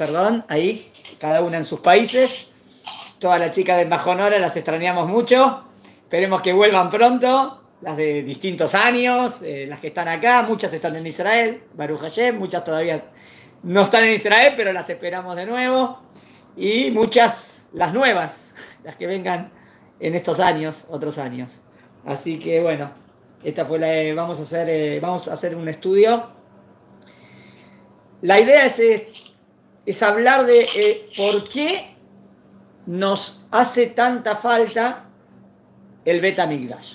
perdón, ahí, cada una en sus países. Todas las chicas de Bajonora las extrañamos mucho. Esperemos que vuelvan pronto, las de distintos años, eh, las que están acá, muchas están en Israel, Baruch Hashem, muchas todavía no están en Israel, pero las esperamos de nuevo. Y muchas, las nuevas, las que vengan en estos años, otros años. Así que bueno, esta fue la, vamos a hacer, eh, vamos a hacer un estudio. La idea es, eh, es hablar de eh, por qué nos hace tanta falta el beta migdash.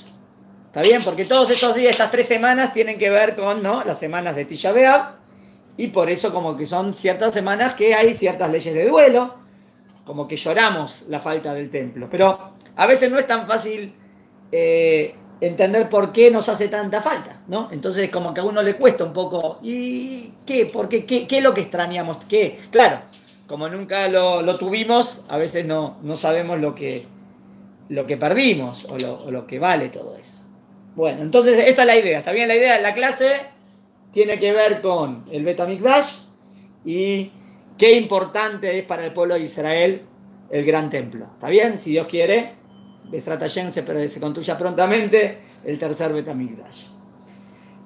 ¿Está bien? Porque todos estos días, estas tres semanas, tienen que ver con ¿no? las semanas de Tisha y por eso como que son ciertas semanas que hay ciertas leyes de duelo, como que lloramos la falta del templo. Pero a veces no es tan fácil eh, entender por qué nos hace tanta falta, ¿no? Entonces como que a uno le cuesta un poco, ¿y qué? ¿Por qué? ¿Qué, es lo que extrañamos? Claro, como nunca lo, tuvimos, a veces no, no sabemos lo que, lo que perdimos o lo, lo que vale todo eso. Bueno, entonces esa es la idea, ¿está bien? La idea de la clase tiene que ver con el Betamikdash y qué importante es para el pueblo de Israel el gran templo. ¿Está bien? Si Dios quiere, Besrat Hashem se, se construya prontamente el tercer Betamikdash.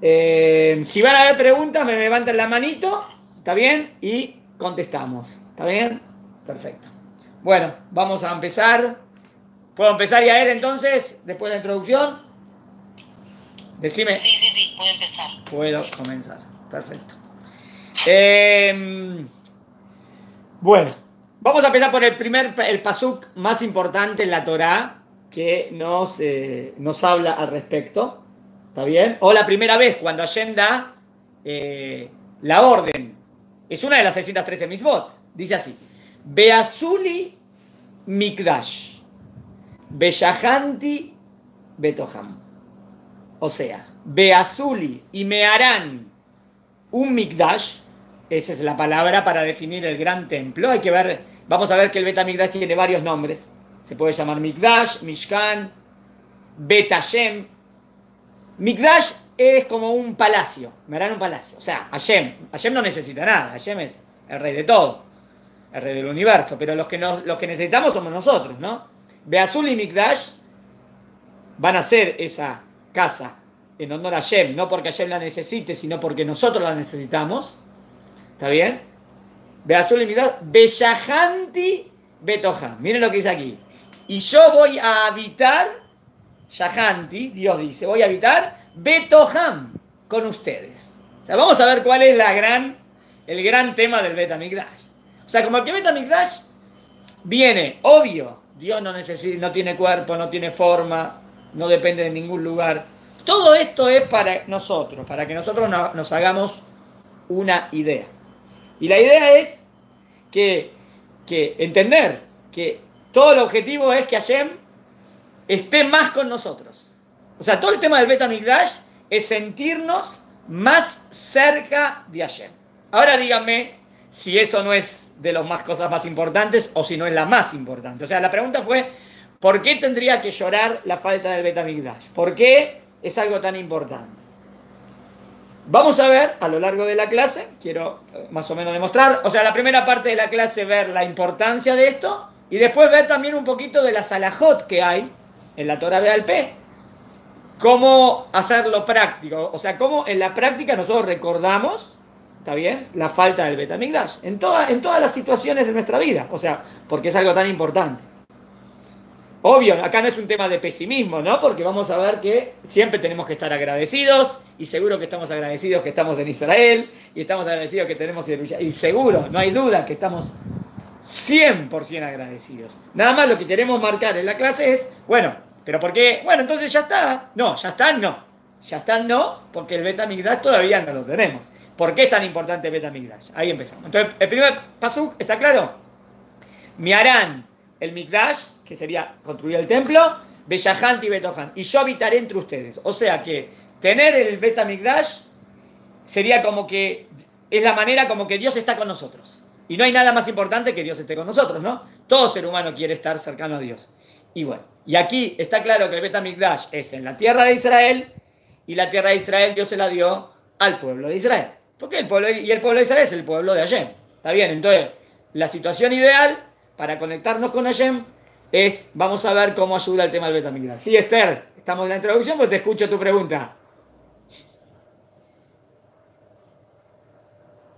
Eh, si van a haber preguntas, me levantan la manito, ¿está bien? Y contestamos. ¿Está bien? Perfecto. Bueno, vamos a empezar. ¿Puedo empezar ya él entonces, después de la introducción? Decime. Sí, sí, sí, puedo empezar. Puedo comenzar. Perfecto. Eh, bueno, vamos a empezar por el primer, el pasuk más importante en la Torá que nos, eh, nos habla al respecto. ¿Está bien? O la primera vez cuando Hashem eh, la orden. Es una de las 613 misbot. Dice así. Beazuli mikdash. Beyahanti betoham. O sea, Beazuli y me harán un Mikdash, esa es la palabra para definir el gran templo. Hay que ver, vamos a ver que el Beta Mikdash tiene varios nombres. Se puede llamar Mikdash, Mishkan, Betashem. Mikdash es como un palacio, me harán un palacio. O sea, Hashem, Hashem no necesita nada, Hashem es el rey de todo, el rey del universo, pero los que, los que necesitamos somos nosotros, ¿no? Beazul y Mikdash van a ser esa casa en honor a Shem, no porque Shem la necesite, sino porque nosotros la necesitamos. ¿Está bien? Beazul y Beyahanti Betoham. Miren lo que dice aquí. Y yo voy a habitar, Yahanti, Dios dice, voy a habitar Betoham con ustedes. O sea, vamos a ver cuál es el gran tema del Betamigdash. O sea, como que Betamigdash viene, obvio, Dios no, necesita, no tiene cuerpo, no tiene forma, no depende de ningún lugar. Todo esto es para nosotros, para que nosotros nos hagamos una idea. Y la idea es que entender que todo el objetivo es que Hashem esté más con nosotros. O sea, todo el tema del Beta Migdash es sentirnos más cerca de Hashem. Ahora díganme si eso no es de las más cosas más importantes o si no es la más importante. O sea, la pregunta fue, ¿Por qué tendría que llorar la falta del Betamigdash? ¿Por qué es algo tan importante? Vamos a ver a lo largo de la clase, quiero eh, más o menos demostrar, o sea, la primera parte de la clase ver la importancia de esto y después ver también un poquito de la salahot que hay en la Torah P. Cómo hacerlo práctico, o sea, cómo en la práctica nosotros recordamos, ¿está bien? La falta del Betamigdash en, en todas las situaciones de nuestra vida, o sea, porque es algo tan importante. Obvio, acá no es un tema de pesimismo, ¿no? Porque vamos a ver que siempre tenemos que estar agradecidos y seguro que estamos agradecidos que estamos en Israel y estamos agradecidos que tenemos y seguro, no hay duda que estamos 100% agradecidos. Nada más lo que queremos marcar en la clase es, bueno, pero ¿por qué? Bueno, entonces ya está. No, ya está, no. Ya está, no, porque el beta migdash todavía no lo tenemos. ¿Por qué es tan importante el beta migdash? Ahí empezamos. Entonces, el primer paso, ¿está claro? Me harán el migdash que sería construir el templo, Bellahanti y Betohan, y yo habitaré entre ustedes. O sea que tener el Betamigdash sería como que es la manera como que Dios está con nosotros. Y no hay nada más importante que Dios esté con nosotros, ¿no? Todo ser humano quiere estar cercano a Dios. Y bueno, y aquí está claro que el Betamigdash es en la tierra de Israel y la tierra de Israel Dios se la dio al pueblo de Israel. Porque el pueblo y el pueblo de Israel es el pueblo de Hashem. Está bien, entonces la situación ideal para conectarnos con Hashem es, vamos a ver cómo ayuda el tema del Betamigdash. Sí, Esther, estamos en la introducción, pues te escucho tu pregunta.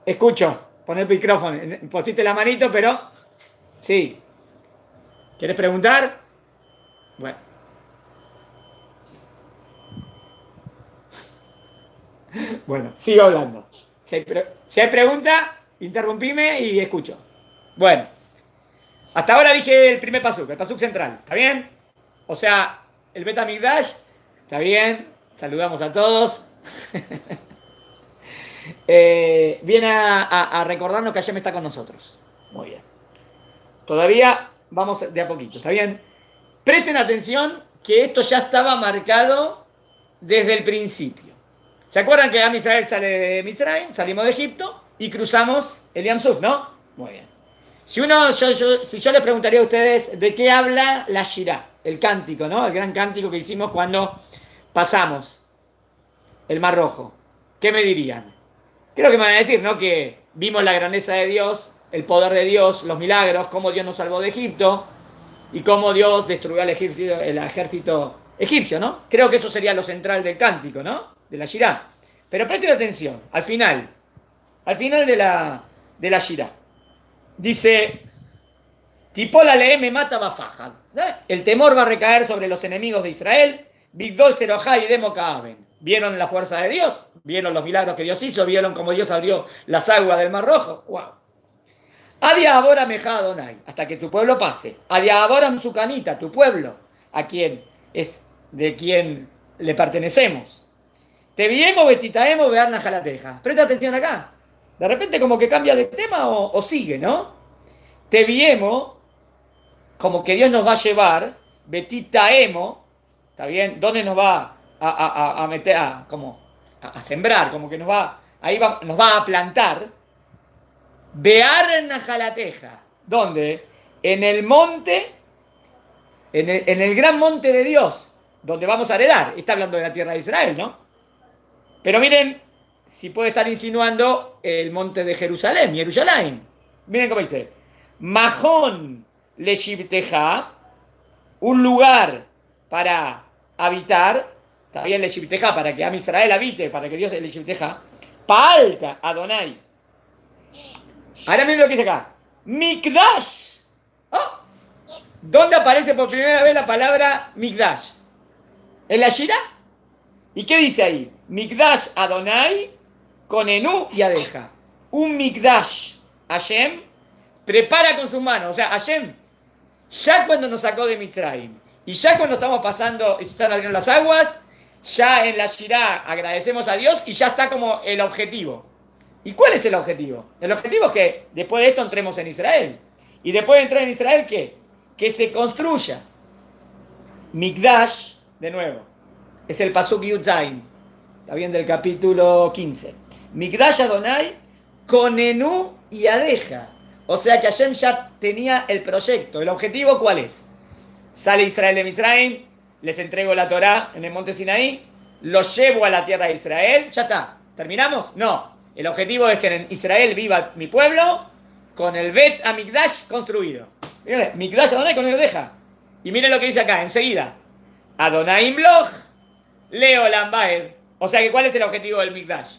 Escucho, pon el micrófono, pusiste la manito, pero sí. ¿Quieres preguntar? Bueno. Bueno, sigo hablando. Si hay, pregunta, interrumpime y escucho. Bueno, hasta ahora dije el primer pasuk, el pasuk central, ¿está bien? O sea, el Betamigdash, ¿está bien? Saludamos a todos. eh, viene a, recordarnos que Hashem está con nosotros. Muy bien. Todavía vamos de a poquito, ¿está bien? Presten atención que esto ya estaba marcado desde el principio. ¿Se acuerdan que Am Israel sale de Mitzrayim? Salimos de Egipto y cruzamos el Yamsuf, ¿no? Muy bien. Si uno, si yo les preguntaría a ustedes de qué habla la Shirah, el cántico, ¿no? El gran cántico que hicimos cuando pasamos el Mar Rojo. ¿Qué me dirían? Creo que me van a decir, ¿no? Que vimos la grandeza de Dios, el poder de Dios, los milagros, cómo Dios nos salvó de Egipto y cómo Dios destruyó al ejército, el ejército egipcio, ¿no? Creo que eso sería lo central del cántico, ¿no? De la Shirah. Pero presten atención, al final, al final de la, de la Shirah. Dice, Tipola le me mata bafaja. ¿Eh? El temor va a recaer sobre los enemigos de Israel. Bigdol Serojá y Demo ¿Vieron la fuerza de Dios? ¿Vieron los milagros que Dios hizo? ¿Vieron cómo Dios abrió las aguas del Mar Rojo? ¡Wow! Adia ahora meja Adonai, hasta que tu pueblo pase. Adia ahora canita, tu pueblo, a quien es de quien le pertenecemos. Te viemos, betitaemos, vearna jalateja. Presta atención acá. De repente como que cambia de tema o, sigue, ¿no? Te viemo, como que Dios nos va a llevar, betita emo, ¿está bien? ¿Dónde nos va a, meter, a, como, a, sembrar? Como que nos va, ahí nos va a plantar. Bear Najalateja. ¿Dónde? En el monte, en el, en el gran monte de Dios, donde vamos a heredar. Está hablando de la tierra de Israel, ¿no? Pero miren, si puede estar insinuando el monte de Jerusalén, Jerusalén. Miren cómo dice. Mahón le un lugar para habitar, también le para que a Israel habite, para que Dios le shibteja. Palta, Adonai. Ahora miren lo que dice acá. Mikdash. Oh. ¿Dónde aparece por primera vez la palabra Mikdash? ¿En la Shira? ¿Y qué dice ahí? Mikdash Adonai con Enú y Adeja. Un Mikdash Hashem prepara con sus manos. O sea, Hashem, ya cuando nos sacó de Mitzrayim y ya cuando estamos pasando y se están abriendo las aguas, ya en la Shirah agradecemos a Dios y ya está como el objetivo. ¿Y cuál es el objetivo? El objetivo es que después de esto entremos en Israel. Y después de entrar en Israel, ¿qué? Que se construya. Mikdash, de nuevo, es el Pasuk Yudzain, está bien, del capítulo 15. Migdash Adonai con Enú y Adeja. O sea que Hashem ya tenía el proyecto. ¿El objetivo cuál es? Sale Israel de Misraim, les entrego la Torá en el monte Sinaí, los llevo a la tierra de Israel, ya está. ¿Terminamos? No. El objetivo es que en Israel viva mi pueblo con el Bet Amigdash construido. Migdash Adonai con el Adeja. Y miren lo que dice acá, enseguida. Adonai Imloch, Leo Lambaed. O sea que ¿cuál es el objetivo del Migdash?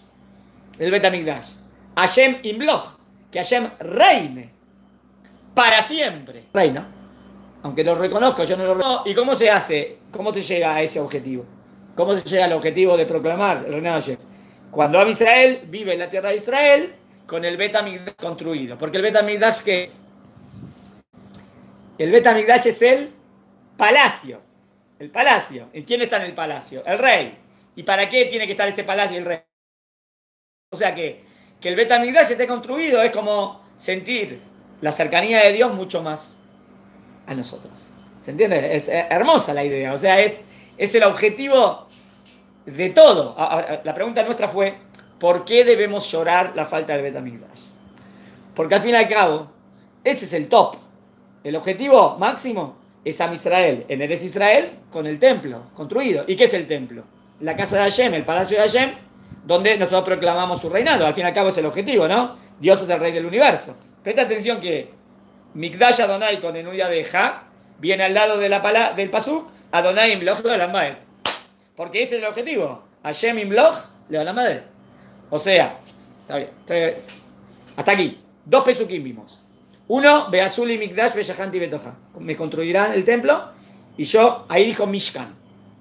el Betamigdash. Hashem Imloch, que Hashem reine para siempre. Reina. Aunque lo reconozco, yo no lo reconozco. ¿Y cómo se hace? ¿Cómo se llega a ese objetivo? ¿Cómo se llega al objetivo de proclamar el reinado de? Cuando Am Israel vive en la tierra de Israel con el Betamigdash construido. Porque el Betamigdash, ¿qué es? El Betamigdash es el palacio. El palacio. ¿Y quién está en el palacio? El rey. ¿Y para qué tiene que estar ese palacio el rey? O sea que, que el Betamigdash esté construido es como sentir la cercanía de Dios mucho más a nosotros. ¿Se entiende? Es hermosa la idea. O sea, es, es el objetivo de todo. La pregunta nuestra fue, ¿por qué debemos llorar la falta del Betamigdash? Porque al fin y al cabo, ese es el top. El objetivo máximo es a Israel, en Eres Israel, con el templo construido. ¿Y qué es el templo? La casa de Hashem, el palacio de Hashem, donde nosotros proclamamos su reinado. Al fin y al cabo es el objetivo, ¿no? Dios es el rey del universo. Presta atención que Mikdash Adonai con enuya de Ja viene al lado de la pala, del pasuk Adonai Imloch de Porque ese es el objetivo. Hashem Imloch de madre. O sea, está bien. Hasta aquí. Dos pesukim vimos. Uno, Beazul y Mikdash, Beyahanti Betoja. Me construirán el templo y yo, ahí dijo Mishkan.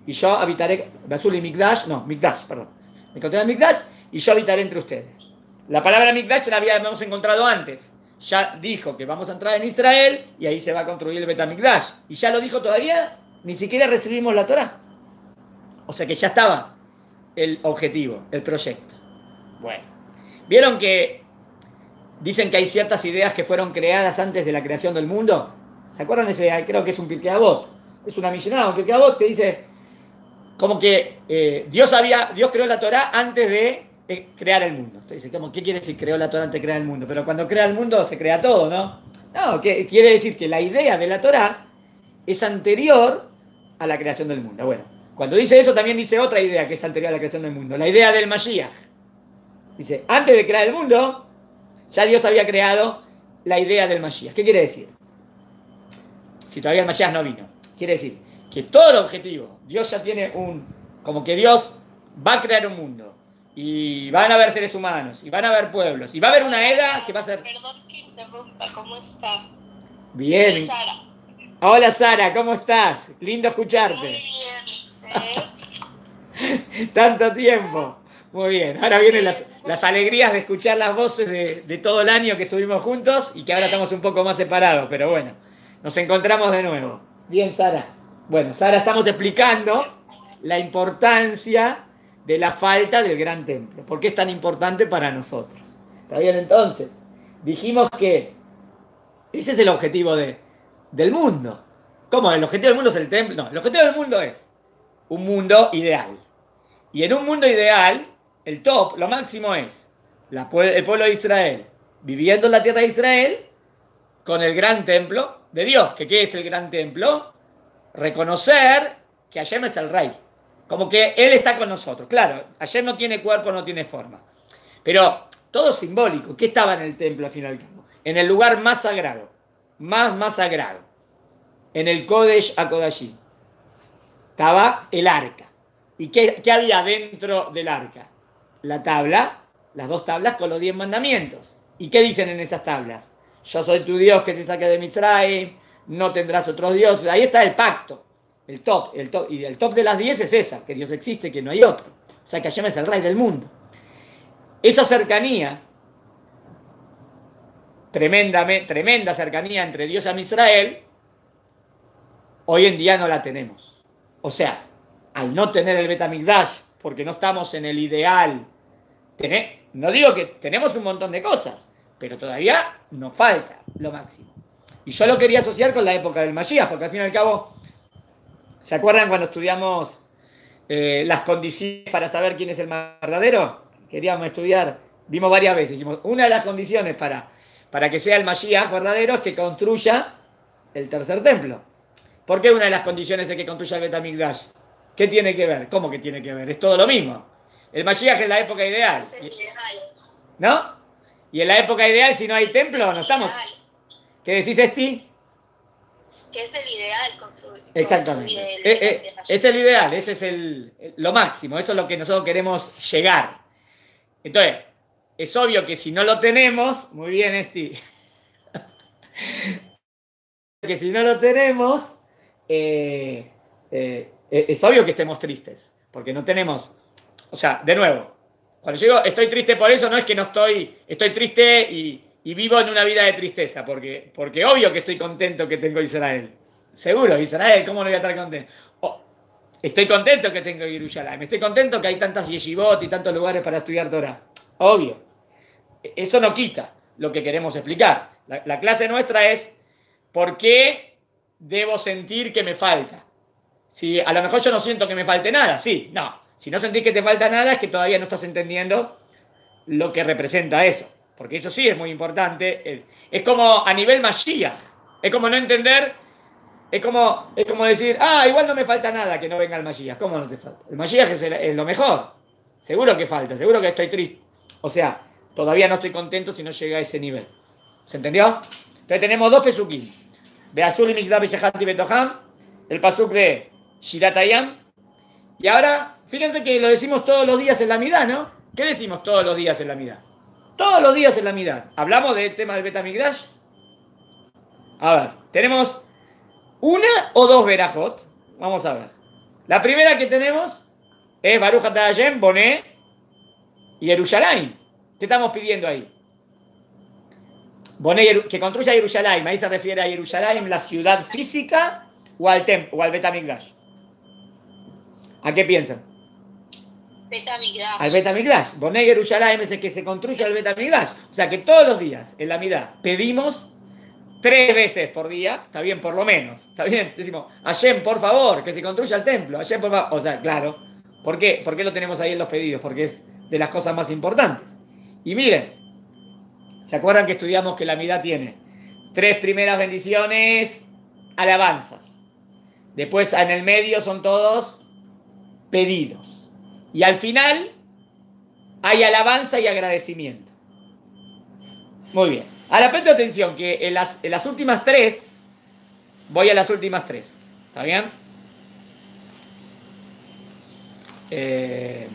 Y yo habitaré, Beazul y Mikdash, no, Mikdash, perdón. Me construirán Mikdash y yo habitaré entre ustedes. La palabra Mikdash la habíamos encontrado antes. Ya dijo que vamos a entrar en Israel y ahí se va a construir el Betamikdash. Y ya lo dijo todavía, ni siquiera recibimos la Torah. O sea que ya estaba el objetivo, el proyecto. Bueno, vieron que dicen que hay ciertas ideas que fueron creadas antes de la creación del mundo. ¿Se acuerdan ese? Creo que es un Pirkei Es una misionada, un Pirkei que dice como que eh, Dios había, Dios creó la Torah antes de crear el mundo. Entonces, ¿qué quiere decir creó la Torah antes de crear el mundo? Pero cuando crea el mundo se crea todo, ¿no? No, quiere decir que la idea de la Torah es anterior a la creación del mundo. Bueno, cuando dice eso también dice otra idea que es anterior a la creación del mundo, la idea del Mashiach. Dice, antes de crear el mundo, ya Dios había creado la idea del Mashiach. ¿Qué quiere decir? Si todavía el Mashiach no vino. Quiere decir que todo el objetivo, Dios ya tiene un, como que Dios va a crear un mundo y van a haber seres humanos, y van a haber pueblos, y va a haber una era que va a ser... Perdón que interrumpa, ¿cómo está? Bien. Soy Sara. Hola Sara, ¿cómo estás? Lindo escucharte. Muy bien. ¿eh? Tanto tiempo. Muy bien. Ahora vienen las, las alegrías de escuchar las voces de, de, todo el año que estuvimos juntos y que ahora estamos un poco más separados, pero bueno, nos encontramos de nuevo. Bien, Sara. Bueno, Sara, estamos explicando la importancia de la falta del gran templo. ¿Por qué es tan importante para nosotros? ¿Está bien entonces? Dijimos que ese es el objetivo de, del mundo. ¿Cómo? ¿El objetivo del mundo es el templo? No, el objetivo del mundo es un mundo ideal. Y en un mundo ideal, el top, lo máximo es el pueblo de Israel viviendo en la tierra de Israel con el gran templo de Dios. ¿Que ¿Qué es el gran templo? Reconocer que Hashem es el rey. Como que Él está con nosotros. Claro, ayer no tiene cuerpo, no tiene forma. Pero todo simbólico. ¿Qué estaba en el templo al fin y al cabo? En el lugar más sagrado. Más, más sagrado. En el Kodesh Akodashim. Estaba el arca. ¿Y qué, qué había dentro del arca? La tabla, las dos tablas con los diez mandamientos. ¿Y qué dicen en esas tablas? Yo soy tu Dios que te saque de Misraim, no tendrás otros dioses. Ahí está el pacto. El top, el top, y el top de las 10 es esa, que Dios existe, que no hay otro. O sea, que Hashem es el rey del mundo. Esa cercanía, tremenda, tremenda cercanía entre Dios y Israel, hoy en día no la tenemos. O sea, al no tener el Betamigdash, porque no estamos en el ideal, no digo que tenemos un montón de cosas, pero todavía nos falta lo máximo. Y yo lo quería asociar con la época del Mashiach, porque al fin y al cabo ¿Se acuerdan cuando estudiamos eh, las condiciones para saber quién es el verdadero? Queríamos estudiar, vimos varias veces, dijimos, una de las condiciones para, para que sea el Mashiach verdadero es que construya el tercer templo. ¿Por qué una de las condiciones es que construya el Betamigdash? ¿Qué tiene que ver? ¿Cómo que tiene que ver? Es todo lo mismo. El Mashiach es la época ideal. ¿No? Y en la época ideal, si no hay templo, no estamos. ¿Qué decís, Esti? Que es el ideal construir. Exactamente. Eh, eh, es el ideal, ese es el, lo máximo, eso es lo que nosotros queremos llegar. Entonces, es obvio que si no lo tenemos, muy bien, Esti, que si no lo tenemos, eh, es obvio que estemos tristes, porque no tenemos, o sea, de nuevo, cuando yo digo estoy triste por eso, no es que no estoy, estoy triste y y vivo en una vida de tristeza, porque, porque obvio que estoy contento que tengo Israel. Seguro, Israel, ¿cómo no voy a estar contento? Estoy contento que tengo Me estoy contento que hay tantas yeshivot y tantos lugares para estudiar Torah. Obvio. Eso no quita lo que queremos explicar. La, la clase nuestra es ¿por qué debo sentir que me falta? Si a lo mejor yo no siento que me falte nada, sí, no. Si no sentís que te falta nada es que todavía no estás entendiendo lo que representa eso porque eso sí es muy importante, es como a nivel magia, es como no entender, es como, es como decir, ah, igual no me falta nada que no venga el magia, ¿cómo no te falta? El magia es, lo mejor, seguro que falta, seguro que estoy triste, o sea, todavía no estoy contento si no llega a ese nivel, ¿Se entendió? Entonces tenemos dos pesukim. Beazul y Mikdash Beshehati Betoham, el pasuk de Shiratayam. Y ahora, fíjense que lo decimos todos los días en la mitad, ¿no? ¿Qué decimos todos los días en la mitad? Todos los días en la mitad. ¿Hablamos del tema del Betamigdash? A ver, tenemos una o dos verajot. Vamos a ver. La primera que tenemos es Baruch Atayem, Boné y Yerushalayim. ¿Qué estamos pidiendo ahí? Boné, que construya Yerushalayim. Ahí se refiere a Yerushalayim, la ciudad física o al, tem, o al Betamigdash. ¿A qué piensan? Betamigdash. Al Betamigdash. Boné Yerushalayim es que se construye al Betamigdash. O sea que todos los días en la mitad pedimos tres veces por día, está bien, por lo menos, está bien, decimos, Hashem, por favor, que se construya el templo, Hashem, por favor, o sea, claro, ¿por qué? ¿Por qué lo tenemos ahí en los pedidos? Porque es de las cosas más importantes. Y miren, ¿se acuerdan que estudiamos que la mitad tiene tres primeras bendiciones, alabanzas? Después en el medio son todos pedidos. Y al final hay alabanza y agradecimiento. Muy bien. Ahora preste atención que en las, últimas tres, voy a las últimas tres. ¿Está bien? Eh,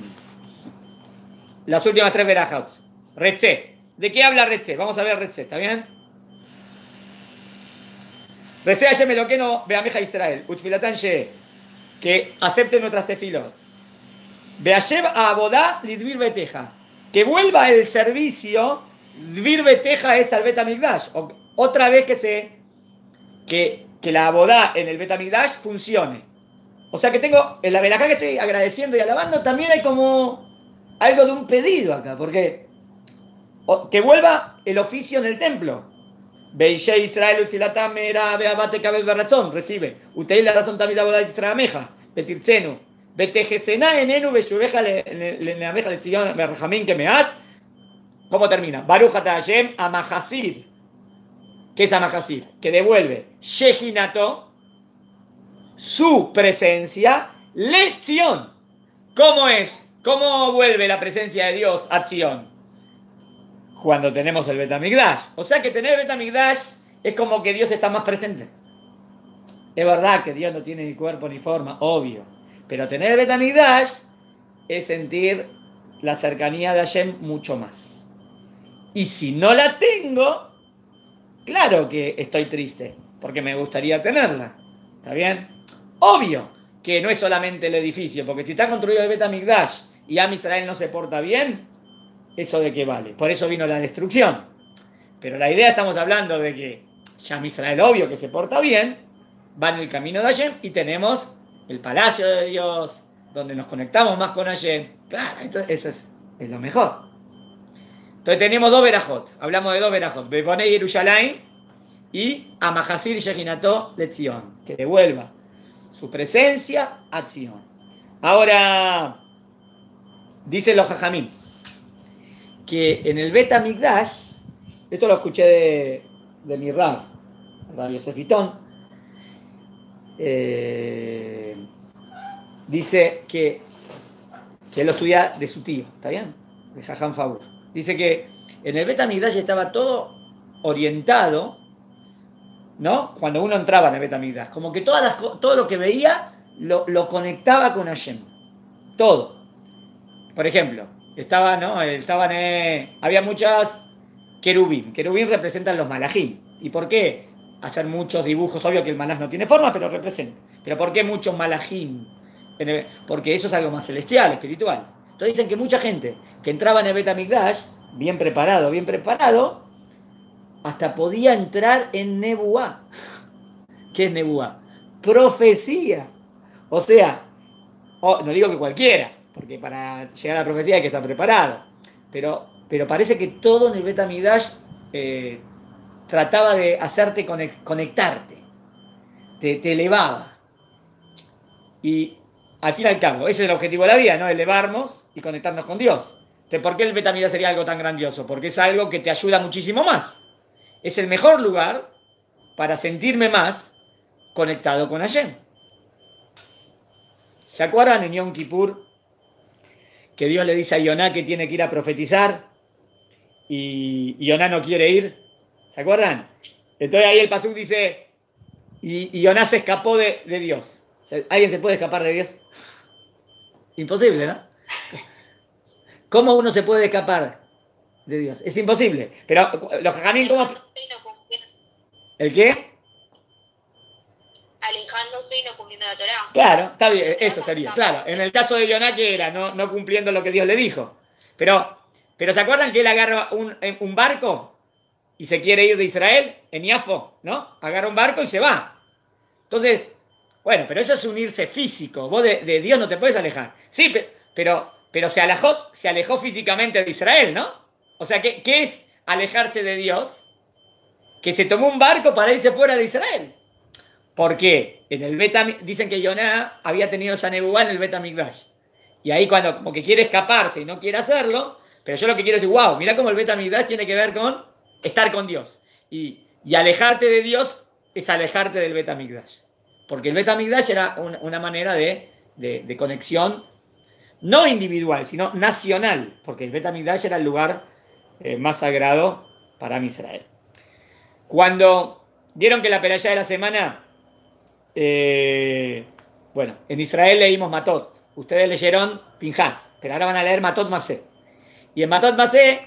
las últimas tres verajaos. Reche. ¿De qué habla Reche? Vamos a ver Reche, ¿está bien? Reche Hashem Eloqueno Beameja Israel. Utfilatan She. Que acepte nuestras tefilot. Beashev Abodá Lidvir Beteja. Que vuelva el servicio Dvir Beteja es al Betamigdash. Otra vez que se. Que, que la abodá en el Betamigdash funcione. O sea que tengo. En la verajá que estoy agradeciendo y alabando, también hay como. Algo de un pedido acá. Porque. Que vuelva el oficio en el templo. Beishe Israel Utfilatam era Beabate Kabel Barrazón. Recibe. Utei la razón también abodá Israel Meja. Betircenu. Betejesena enenu beshubeja le neameja le berrajamín que me has. ¿Cómo termina? Baruch Hashem Amahasir. ¿Qué es Amahasir? Que devuelve Shehinato, su presencia, lección. ¿Cómo es? ¿Cómo vuelve la presencia de Dios a Zion? Cuando tenemos el Betamigdash. O sea que tener Betamigdash es como que Dios está más presente. Es verdad que Dios no tiene ni cuerpo ni forma, obvio. Pero tener el Betamigdash es sentir la cercanía de Hashem mucho más. Y si no la tengo, claro que estoy triste, porque me gustaría tenerla. ¿Está bien? Obvio que no es solamente el edificio, porque si está construido el Betamigdash y Am Israel no se porta bien, ¿eso de qué vale? Por eso vino la destrucción. Pero la idea estamos hablando de que Am Israel, obvio que se porta bien, va en el camino de Hashem y tenemos el palacio de Dios, donde nos conectamos más con Hashem. Claro, eso es, es lo mejor. Entonces tenemos dos verajot. Hablamos de dos verajot. Bebonei Yerushalayim y Amahasir Shehinato Lezion. Que devuelva su presencia a Zion. Ahora, dicen los Jajamim que en el Beta Migdash, esto lo escuché de, de mi rab, eh, dice que, que él lo estudia de su tío, ¿está bien? De Jajam Favor. Dice que en el Betamigdash estaba todo orientado, ¿no? Cuando uno entraba en el Betamigdash, como que todas las, todo lo que veía lo, lo, conectaba con Hashem. Todo. Por ejemplo, estaba, ¿no? Estaban, eh, había muchas querubim. Querubim representan los malajim. ¿Y por qué? Hacer muchos dibujos, obvio que el malaj no tiene forma, pero representa. Pero ¿por qué muchos malajim? Porque eso es algo más celestial, espiritual. Entonces dicen que mucha gente que entraba en el Betamigdash, bien preparado, bien preparado, hasta podía entrar en Nebuá. ¿Qué es Nebuá? Profecía. O sea, no digo que cualquiera, porque para llegar a la profecía hay que estar preparado. Pero, pero parece que todo en el Betamigdash eh, trataba de hacerte conectarte, te, te elevaba. Y al fin y al cabo, ese es el objetivo de la vida, ¿no? Elevarnos y conectarnos con Dios. Entonces, ¿por qué el Betamigdash sería algo tan grandioso? Porque es algo que te ayuda muchísimo más. Es el mejor lugar para sentirme más conectado con Hashem. ¿Se acuerdan en Yom Kippur que Dios le dice a Yoná que tiene que ir a profetizar y Yoná no quiere ir? ¿Se acuerdan? Entonces ahí el Pasuk dice, y, y Jonás se escapó de Dios. Sea, ¿Alguien se puede escapar de Dios? Imposible, ¿no? ¿Cómo uno se puede escapar de Dios? Es imposible. Pero los jajamín, ¿cómo? ¿El qué? alejándose y no cumpliendo la Torah. Claro, está bien, eso sería. Claro, en el caso de Yoná, que era? No, no cumpliendo lo que Dios le dijo. Pero, pero ¿se acuerdan que él agarra un, un barco y se quiere ir de Israel? En Iafo, ¿no? Agarra un barco y se va. Entonces, bueno, pero eso es unirse físico. Vos de, Dios no te puedes alejar. Sí, pe- pero, pero se, alejó, se alejó físicamente de Israel, ¿no? O sea, ¿qué, qué es alejarse de Dios? Que se tomó un barco para irse fuera de Israel. ¿Por qué? En el Beta, dicen que Yoná había tenido Sanebubá en el Betamigdash. Y ahí cuando como que quiere escaparse y no quiere hacerlo, pero yo lo que quiero es decir, wow, mira cómo el Betamigdash tiene que ver con estar con Dios. Y, y alejarte de Dios es alejarte del Betamigdash. Porque el Betamigdash era un- una manera de, de- conexión no individual, sino nacional. Porque el Betamigdash era el lugar eh, más sagrado para Israel. Cuando vieron que la peralla de la semana eh, bueno, en Israel leímos Matot. Ustedes leyeron Pinjas, pero ahora van a leer Matot Masé. Y en Matot Masé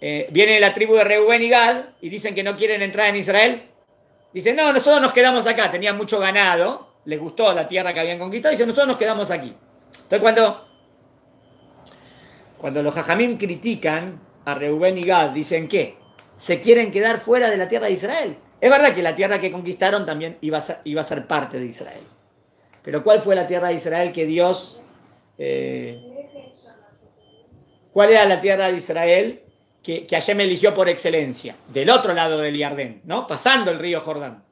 eh, viene la tribu de Reuben y Gad y dicen que no quieren entrar en Israel. Dicen, no, nosotros nos quedamos acá. Tenían mucho ganado, les gustó la tierra que habían conquistado. Dicen, nosotros nos quedamos aquí. Entonces, cuando, cuando los jajamín critican a Reuben y Gad, dicen que se quieren quedar fuera de la tierra de Israel. Es verdad que la tierra que conquistaron también iba a ser, iba a ser parte de Israel. Pero ¿cuál fue la tierra de Israel que Dios... eh, ¿Cuál era la tierra de Israel que, que Hashem eligió por excelencia? Del otro lado del Yardén, ¿no? Pasando el río Jordán.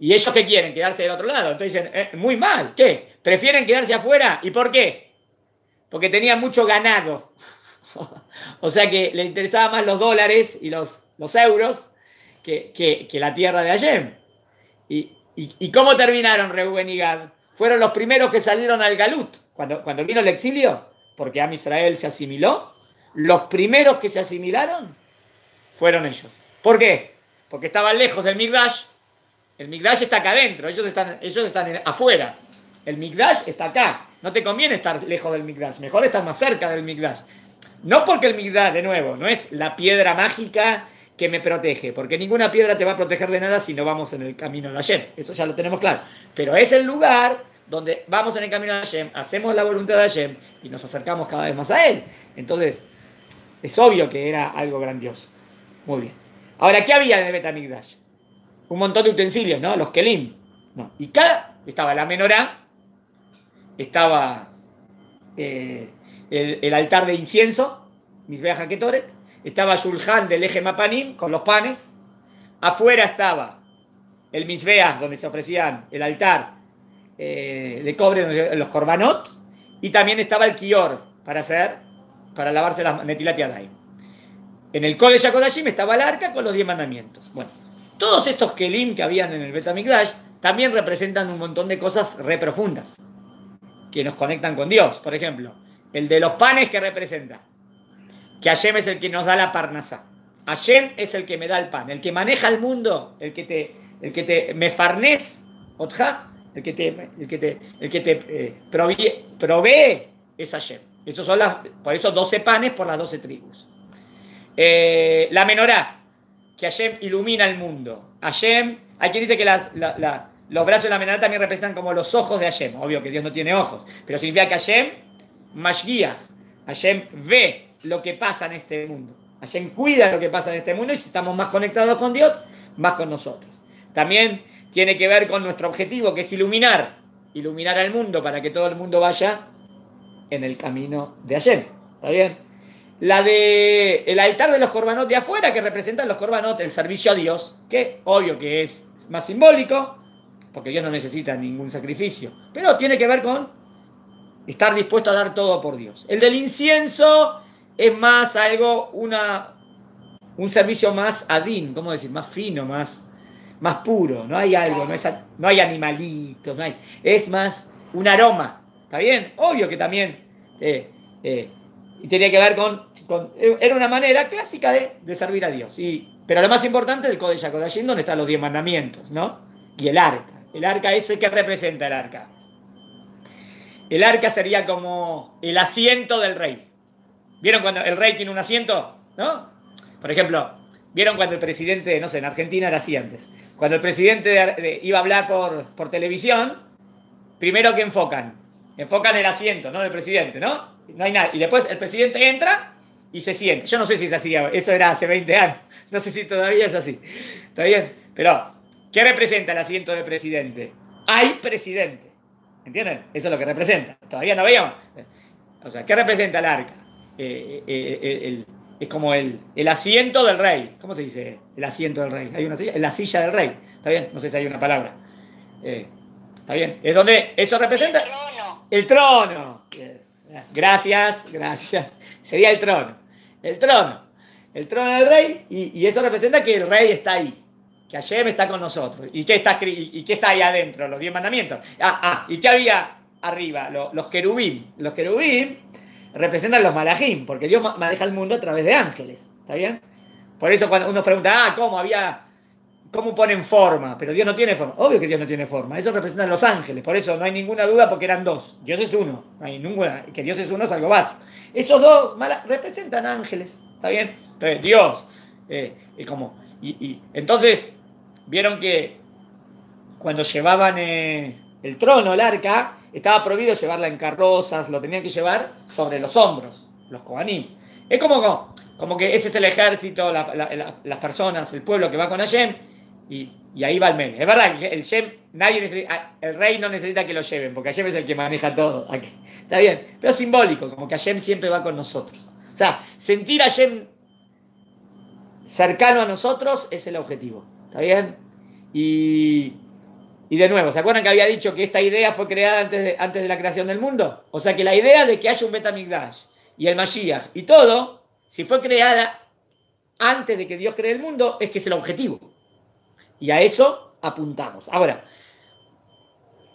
¿Y ellos qué quieren? Quedarse del otro lado. Entonces dicen, eh, muy mal. ¿Qué? ¿Prefieren quedarse afuera? ¿Y por qué? Porque tenían mucho ganado. o sea que le interesaban más los dólares y los, euros que, que- que la tierra de Hashem. ¿Y, y, y cómo terminaron Reuben y Gad? Fueron los primeros que salieron al Galut, cuando, cuando vino el exilio, porque Am Israel se asimiló. Los primeros que se asimilaron fueron ellos. ¿Por qué? Porque estaban lejos del Migdash. El Migdash está acá adentro, ellos están, ellos están afuera. El Migdash está acá. No te conviene estar lejos del Migdash, mejor estar más cerca del Migdash. No porque el Migdash, de nuevo, no es la piedra mágica que me protege, porque ninguna piedra te va a proteger de nada si no vamos en el camino de Hashem. Eso ya lo tenemos claro. Pero es el lugar donde vamos en el camino de Hashem, hacemos la voluntad de Hashem y nos acercamos cada vez más a Él. Entonces, es obvio que era algo grandioso. Muy bien. Ahora, ¿qué había en el Betamigdash? Un montón de utensilios, ¿no? Los Kelim. No. Y cada estaba la menorá, estaba eh, el, el altar de incienso, Misbeach Haketoret, estaba Shulhan del eje Mapanim con los panes, afuera estaba el Misbeach donde se ofrecían el altar eh, de cobre, los korbanot, y también estaba el Kior para hacer, para lavarse las yadayim. En el Kol Yakodashim estaba el arca con los diez mandamientos. Bueno, todos estos kelim que habían en el Betamigdash también representan un montón de cosas re profundas que nos conectan con Dios. Por ejemplo, el de los panes que representa que Hashem es el que nos da la parnasá. Hashem es el que me da el pan, el que maneja el mundo, el que te, el que te me farnés, otja, el que te, el que te, el que te eh, provee es Hashem. Esos son las, por eso 12 panes por las 12 tribus. Eh, la menorá, que Hashem ilumina el mundo. Hashem, hay quien dice que las- la- la- los brazos de la menorá también representan como los ojos de Hashem. Obvio que Dios no tiene ojos, pero significa que Hashem, Mashgiach, Hashem ve lo que pasa en este mundo. Hashem cuida lo que pasa en este mundo y si estamos más conectados con Dios, más con nosotros. También tiene que ver con nuestro objetivo, que es iluminar, iluminar al mundo para que todo el mundo vaya en el camino de Hashem. ¿Está bien? La de el altar de los corbanot de afuera, que representan los corbanot, el servicio a Dios, que obvio que es más simbólico, porque Dios no necesita ningún sacrificio, pero tiene que ver con estar dispuesto a dar todo por Dios. El del incienso es más algo, una, un servicio más adín, ¿cómo decir? Más fino, más, más puro. No hay algo, no, es, no hay animalitos, no hay, es más un aroma. ¿Está bien? Obvio que también eh, eh, y tenía que ver con, con- Era una manera clásica de, servir a Dios. Pero lo más importante es el Kodesh HaKodashim, donde están los diez mandamientos, ¿no? Y el arca. El arca ese, ¿qué representa el arca? El arca sería como el asiento del rey. ¿Vieron cuando el rey tiene un asiento? ¿No? Por ejemplo, ¿vieron cuando el presidente, no sé, en Argentina era así antes? Cuando el presidente de- de- iba a hablar por televisión, primero que enfocan. Enfocan el asiento, ¿no? Del presidente, ¿no? No hay nada. Y después el presidente entra y se siente. Yo no sé si es así, eso era hace 20 años. No sé si todavía es así. ¿Está bien? Pero, ¿qué representa el asiento del presidente? Hay presidente. ¿Entienden? Eso es lo que representa. Todavía no veíamos. O sea, ¿qué representa el arca? Eh, eh, eh, es como el, el asiento del rey. ¿Cómo se dice? El asiento del rey. Hay una silla, la silla del rey. ¿Está bien? No sé si hay una palabra. ¿Está bien? Es donde eso representa. El trono. Gracias, gracias. Sería el trono. El trono. El trono del rey. Y, y eso representa que el rey está ahí. Que Hashem está con nosotros. ¿Y qué está, y qué está ahí adentro? Los diez mandamientos. Ah, ah. ¿Y qué había arriba? Los, los querubín. Los querubín representan los malajim. Porque Dios ma- maneja el mundo a través de ángeles. ¿Está bien? Por eso cuando uno pregunta, ah, ¿cómo había ¿Cómo ponen forma? Pero Dios no tiene forma. Obvio que Dios no tiene forma. Eso representan los ángeles. Por eso no hay ninguna duda porque eran dos. Dios es uno. No hay ninguna. Que Dios es uno es algo básico. Esos dos mala- representan ángeles. ¿Está bien? Entonces, Dios. eh, y como, y, entonces, vieron que cuando llevaban eh, el trono, el arca, estaba prohibido llevarla en carrozas, lo tenían que llevar sobre los hombros, los Kohanim. Es como, como, que ese es el ejército, la- la- la- las personas, el pueblo que va con Hashem, y, y ahí va el Melech. Es verdad el Shem, nadie necesita, el rey no necesita que lo lleven, porque Hashem es el que maneja todo. Aquí. Está bien, pero simbólico, como que Hashem siempre va con nosotros. O sea, sentir a Hashem cercano a nosotros es el objetivo. ¿Está bien? Y, y de nuevo, ¿se acuerdan que había dicho que esta idea fue creada antes de, antes de la creación del mundo? O sea que la idea de que haya un Betamigdash y el Mashiach y todo, si fue creada antes de que Dios cree el mundo, es que es el objetivo. Y a eso apuntamos. Ahora,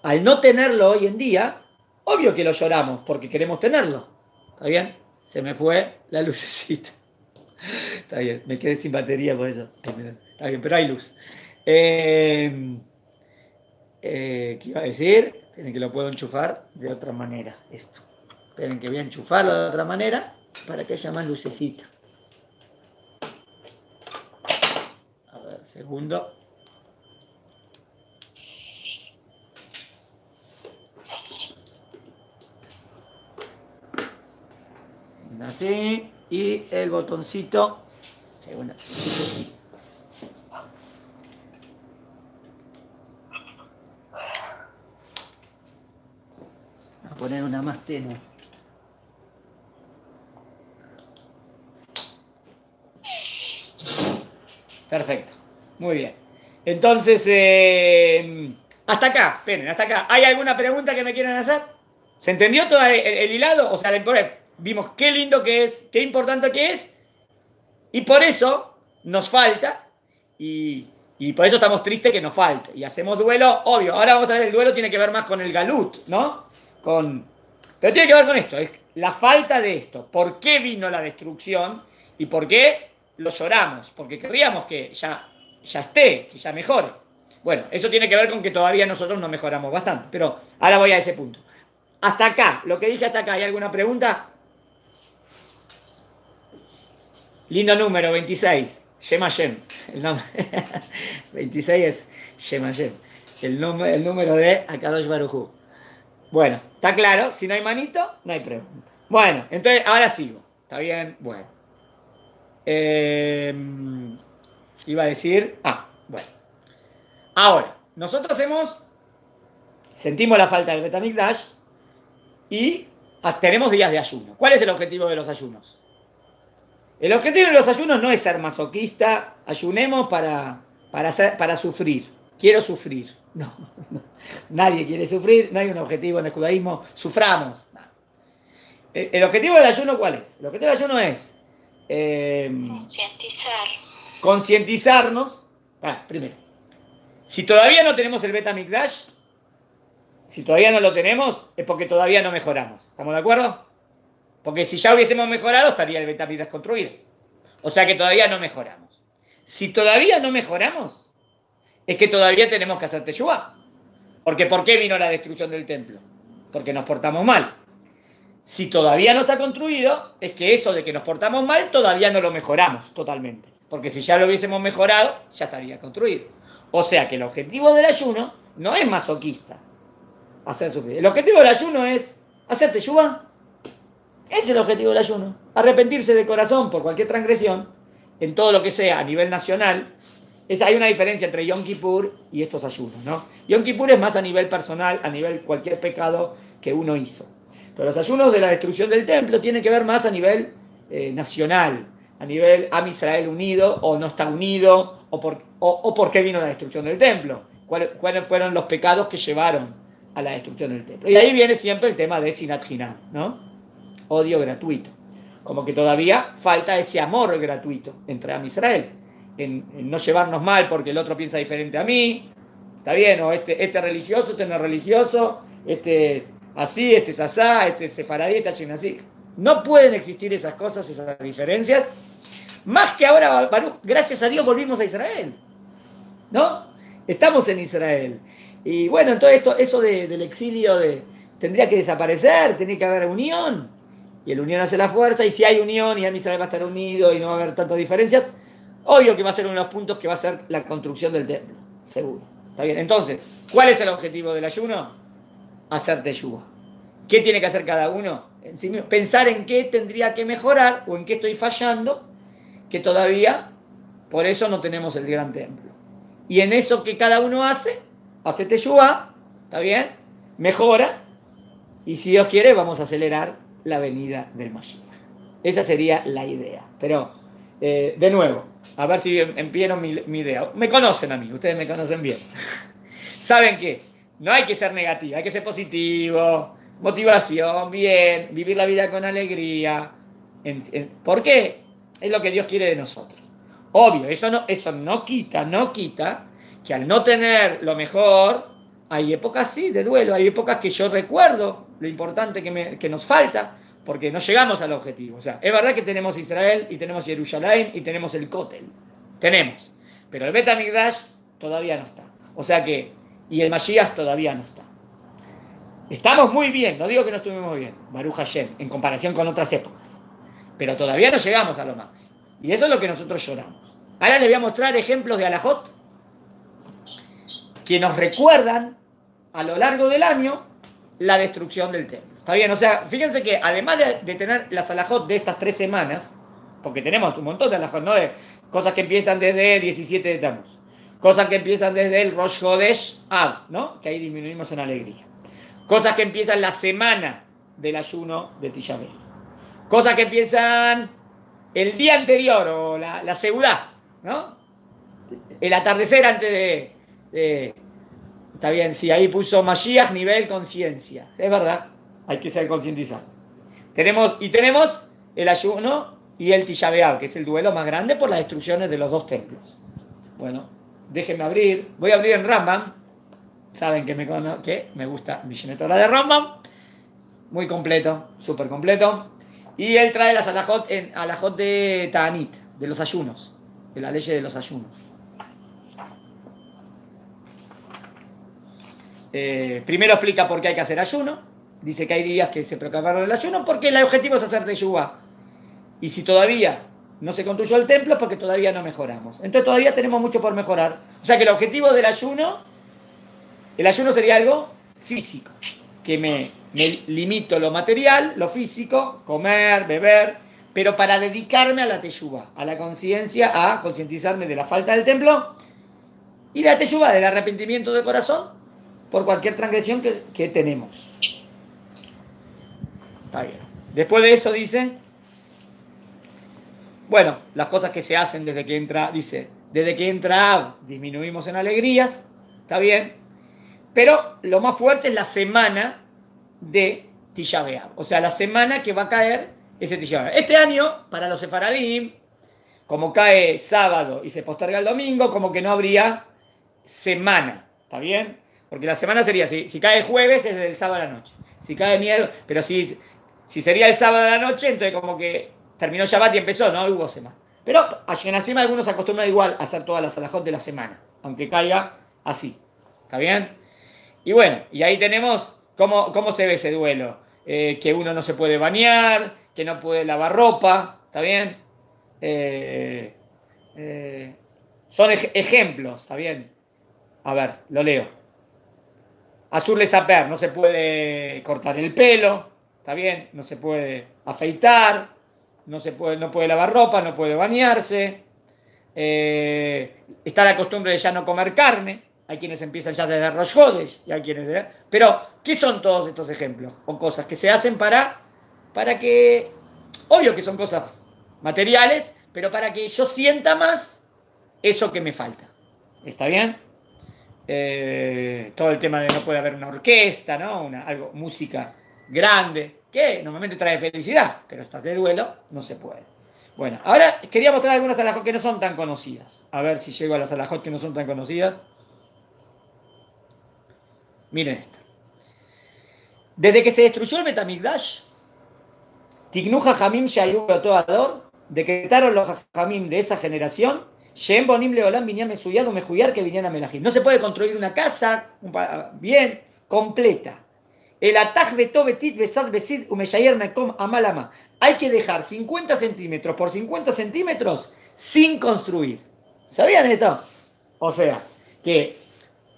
al no tenerlo hoy en día, obvio que lo lloramos porque queremos tenerlo. ¿Está bien? Se me fue la lucecita. Está bien, me quedé sin batería por eso. Está bien, pero hay luz. Eh, eh, ¿Qué iba a decir? Esperen que lo puedo enchufar de otra manera. Esto. Esperen que voy a enchufarlo de otra manera para que haya más lucecita. A ver, segundo. Así. Y el botoncito. Segundo. Voy a poner una más tenue. Perfecto. Muy bien. Entonces, eh, hasta acá, esperen, hasta acá. ¿Hay alguna pregunta que me quieran hacer? ¿Se entendió todo el, el hilado? O sea, impor- vimos qué lindo que es, qué importante que es, y por eso nos falta, y, y por eso estamos tristes que nos falte. Y hacemos duelo, obvio. Ahora vamos a ver, el duelo tiene que ver más con el galut, ¿no? Con, pero tiene que ver con esto, es la falta de esto. ¿Por qué vino la destrucción? ¿Y por qué lo lloramos? Porque querríamos que ya, ya esté, que ya mejore. Bueno, eso tiene que ver con que todavía nosotros no mejoramos bastante, pero ahora voy a ese punto. Hasta acá, lo que dije hasta acá, ¿hay alguna pregunta? Lindo número, 26. Shema Shem. El nombre. 26 es Shema Shem. El, el número de Akadosh Barujú. Bueno, ¿está claro? Si no hay manito, no hay pregunta. Bueno, entonces ahora sigo. ¿Está bien? Bueno. Eh, iba a decir. Ah, bueno. Ahora, nosotros hemos. Sentimos la falta del Betamikdash y ah, tenemos días de ayuno. ¿Cuál es el objetivo de los ayunos? El objetivo de los ayunos no es ser masoquista, ayunemos para, para, para sufrir. Quiero sufrir. No, no, nadie quiere sufrir, no hay un objetivo en el judaísmo, suframos. No. El, el objetivo del ayuno, ¿cuál es? El objetivo del ayuno es eh, Concientizar. concientizarnos. Ah, primero, si todavía no tenemos el beta Mikdash, si todavía no lo tenemos, es porque todavía no mejoramos. ¿Estamos de acuerdo? Porque si ya hubiésemos mejorado, estaría el beta Mikdash construido. O sea que todavía no mejoramos. Si todavía no mejoramos, es que todavía tenemos que hacer Teshuvah. Porque ¿por qué vino la destrucción del templo? Porque nos portamos mal. Si todavía no está construido, es que eso de que nos portamos mal todavía no lo mejoramos totalmente. Porque si ya lo hubiésemos mejorado, ya estaría construido. O sea que el objetivo del ayuno no es masoquista. Hacer sufrir. El objetivo del ayuno es hacer Teshuvah. Ese es el objetivo del ayuno. Arrepentirse de corazón por cualquier transgresión, en todo lo que sea a nivel nacional. Es, hay una diferencia entre Yom Kippur y estos ayunos. ¿no? Yom Kippur es más a nivel personal, a nivel cualquier pecado que uno hizo. Pero los ayunos de la destrucción del templo tienen que ver más a nivel eh, nacional, a nivel Am Israel unido o no está unido, o por, o, por qué vino la destrucción del templo, cuáles fueron los pecados que llevaron a la destrucción del templo. Y ahí viene siempre el tema de Sinat Hinam, ¿no? Odio gratuito. Como que todavía falta ese amor gratuito entre Am Israel, en, no llevarnos mal porque el otro piensa diferente a mí, está bien, o este, este religioso, este no es religioso, este es así, este es asá, este es sefaradí, este es así. No pueden existir esas cosas, esas diferencias. Más que ahora, Baruch, gracias a Dios volvimos a Israel. ¿No? Estamos en Israel. Y bueno, entonces esto, eso del exilio de, tendría que desaparecer, tendría que haber unión. Y el unión hace la fuerza, y si hay unión y Israel va a estar unido y no va a haber tantas diferencias, obvio que va a ser uno de los puntos que va a ser la construcción del templo, seguro. Está bien, entonces, ¿cuál es el objetivo del ayuno? Hacer teyuba. ¿Qué tiene que hacer cada uno? Pensar en qué tendría que mejorar o en qué estoy fallando, que todavía por eso no tenemos el gran templo. Y en eso que cada uno hace, hace teyuba, ¿está bien? Mejora, y si Dios quiere, vamos a acelerar la venida del Mashiach. Esa sería la idea. Pero, eh, de nuevo, a ver si empiezo mi, idea. Me conocen a mí, ustedes me conocen bien. Saben que no hay que ser negativo, hay que ser positivo, motivación, bien, vivir la vida con alegría. ¿Por qué? Es lo que Dios quiere de nosotros. Obvio, eso no, eso no quita, no quita que al no tener lo mejor, hay épocas sí de duelo, hay épocas que yo recuerdo lo importante que, nos falta, porque no llegamos al objetivo. O sea, es verdad que tenemos Israel y tenemos Jerusalén y tenemos el Kotel. Tenemos. Pero el Betamigdash todavía no está. O sea que, y el Mashiach todavía no está. Estamos muy bien, no digo que no estuvimos bien, Baruch Hashem, en comparación con otras épocas. Pero todavía no llegamos a lo máximo. Y eso es lo que nosotros lloramos. Ahora les voy a mostrar ejemplos de Alajot que nos recuerdan a lo largo del año la destrucción del templo. Está bien, o sea, fíjense que además de, tener las alajot de estas tres semanas, porque tenemos un montón de alajot, ¿no? De cosas que empiezan desde 17 de Tammuz, cosas que empiezan desde el Rosh Hodesh ¿no? Que ahí disminuimos en alegría. Cosas que empiezan la semana del ayuno de Tisha Cosas que empiezan el día anterior o la, la ¿no? El atardecer antes de, Está bien, sí, ahí puso Mashiach nivel conciencia. Es verdad, hay que ser concientizado. Tenemos, y tenemos el ayuno y el Tisha que es el duelo más grande por las destrucciones de los dos templos. Bueno, déjenme abrir. Voy a abrir en Rambam saben que me, que me gusta Mishneh de Rambam. Muy completo, súper completo. Y él trae las alajot, en, alajot de Ta'anit, de los ayunos, de la ley de los ayunos. Eh, primero explica por qué hay que hacer ayuno. Dice que hay días que se proclamaron el ayuno porque el objetivo es hacer Teshuvah. Y si todavía no se construyó el templo es porque todavía no mejoramos. Entonces todavía tenemos mucho por mejorar. O sea que el objetivo del ayuno el ayuno sería algo físico, que me, limito lo material, lo físico, comer, beber, pero para dedicarme a la teyuba, a la conciencia, a concientizarme de la falta del templo y la teyuba, del arrepentimiento del corazón por cualquier transgresión que, que tenemos. Está bien. Después de eso dice, bueno, las cosas que se hacen desde que entra, dice, desde que entra disminuimos en alegrías, está bien, pero lo más fuerte es la semana de Tisha O sea, la semana que va a caer ese Tisha Este año, para los sefaradim, como cae sábado y se posterga el domingo, como que no habría semana. ¿Está bien? Porque la semana sería, si, si cae jueves, es desde el sábado a la noche. Si cae miércoles, pero si, si sería el sábado a la noche, entonces como que terminó Shabbat y empezó, no hubo semana. Pero encima algunos acostumbran igual a hacer todas las alajot de la semana, aunque caiga así. ¿Está bien? Y bueno, y ahí tenemos cómo, cómo se ve ese duelo. Eh, que uno no se puede bañar, que no puede lavar ropa, ¿está bien? Eh, eh, son ejemplos, ¿está bien? A ver, lo leo. Azul le saper, no se puede cortar el pelo, ¿está bien? No se puede afeitar, no, se puede, no puede lavar ropa, no puede bañarse. está la costumbre de ya no comer carne, hay quienes empiezan ya desde Rosh y hay quienes Pero, ¿qué son todos estos ejemplos? O cosas que se hacen para, para que... Obvio que son cosas materiales, pero para que yo sienta más eso que me falta. ¿Está bien? Eh, todo el tema de no puede haber una orquesta, ¿no? Algo, música grande, que normalmente trae felicidad, pero estás de duelo, no se puede. Bueno, ahora quería mostrar algunas alajot que no son tan conocidas. A ver si llego a las alajot que no son tan conocidas. Miren esta. Desde que se destruyó el Betamigdash, Tignuja Jamim Toador, decretaron los Jamim de esa generación, A. No se puede construir una casa bien, completa. El ataj Amalama. Hay que dejar 50 centímetros por 50 centímetros sin construir. ¿Sabían esto? O sea, que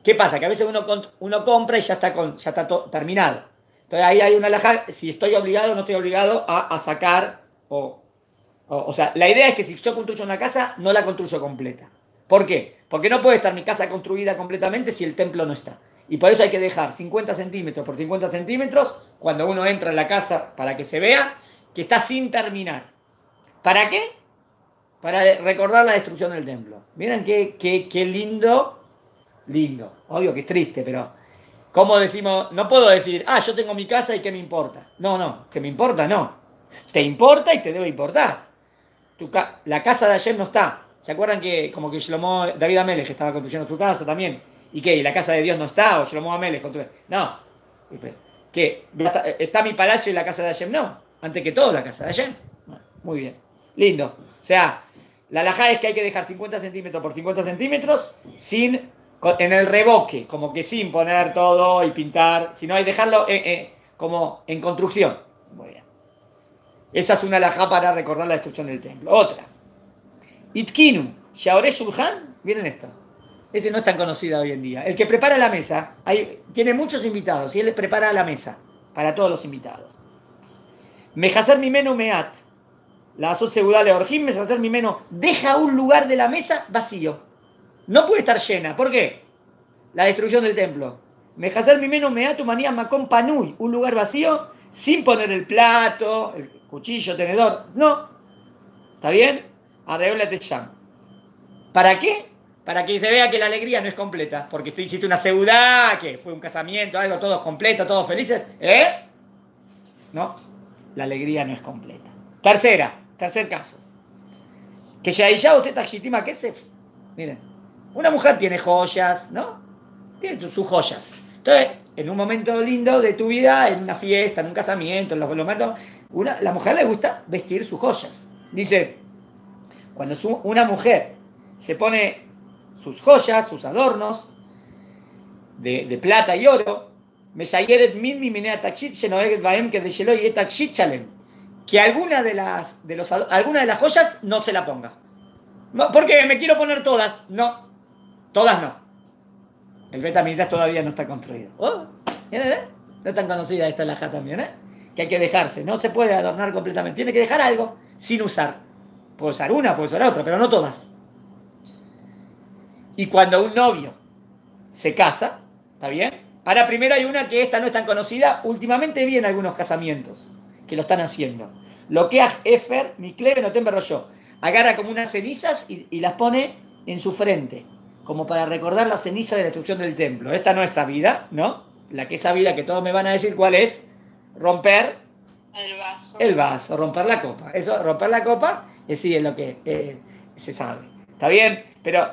¿Qué pasa? Que a veces uno, uno compra y ya está, con, ya está terminado. Entonces ahí hay una laja, si estoy obligado o no estoy obligado a, sacar. O, o, sea, la idea es que si yo construyo una casa, no la construyo completa. ¿Por qué? Porque no puede estar mi casa construida completamente si el templo no está. Y por eso hay que dejar 50 centímetros por 50 centímetros cuando uno entra en la casa para que se vea que está sin terminar. ¿Para qué? Para recordar la destrucción del templo. Miren qué, qué, qué lindo lindo. Obvio que es triste, pero ¿cómo decimos? No puedo decir, ah, yo tengo mi casa y qué me importa. No, no, que me importa, no. Te importa y te debe importar. Tu la casa de ayer no está. ¿Se acuerdan que como que Shlomo, David Amelech estaba construyendo su casa también? ¿Y qué? ¿Y la casa de Dios no está? ¿O Shlomo Amelech? No. ¿Qué? ¿Está mi palacio y la casa de Hashem? No. Antes que todo, la casa de Hashem. Muy bien. Lindo. O sea, la laja es que hay que dejar 50 centímetros por 50 centímetros sin en el revoque, como que sin poner todo y pintar, sino hay dejarlo como en construcción. Muy bien. Esa es una alajá para recordar la destrucción del templo. Otra. Itkinu, Shaore Shulhan, miren esto. Ese no es tan conocido hoy en día. El que prepara la mesa, hay, tiene muchos invitados y él prepara la mesa para todos los invitados. Mejazer Mimeno Meat, la Azot Segura Leorjim, Mejazer Mimeno, deja un lugar de la mesa vacío no puede estar llena. ¿Por qué? La destrucción del templo. Mejazer mi menos me tu manía macón panui, un lugar vacío, sin poner el plato, cuchillo, tenedor. No. ¿Está bien? Arregla Techam. ¿Para qué? Para que se vea que la alegría no es completa. Porque tú hiciste una ciudad, que fue un casamiento, algo, todos completos, todos felices. ¿Eh? No. La alegría no es completa. Tercera, tercer caso. Que ya o que se. Miren. Una mujer tiene joyas, ¿no? Tiene sus joyas. Entonces, en un momento lindo de tu vida, en una fiesta, en un casamiento, en los momentos, una, la mujer le gusta vestir sus joyas. Dice, cuando una mujer se pone sus joyas, sus adornos de, plata y oro, que alguna de las, de los, alguna de las joyas no se la ponga. No, porque me quiero poner todas. No, Todas no. El beta todavía no está construido. Oh, ¿eh? No es tan conocida esta laja también, ¿eh? Que hay que dejarse. No se puede adornar completamente. Tiene que dejar algo sin usar. Puede usar una, puede usar otra, pero no todas. Y cuando un novio se casa, ¿está bien? Ahora primero hay una que esta no es tan conocida. Últimamente vi en algunos casamientos que lo están haciendo. Lo que hace Efer, mi cleve, no te yo. Agarra como unas cenizas y las pone en su frente como para recordar la ceniza de la destrucción del templo. Esta no es sabida, ¿no? La que es sabida, que todos me van a decir cuál es, romper el vaso. El vaso, romper la copa. Eso, romper la copa, es sí es lo que eh, se sabe. ¿Está bien? Pero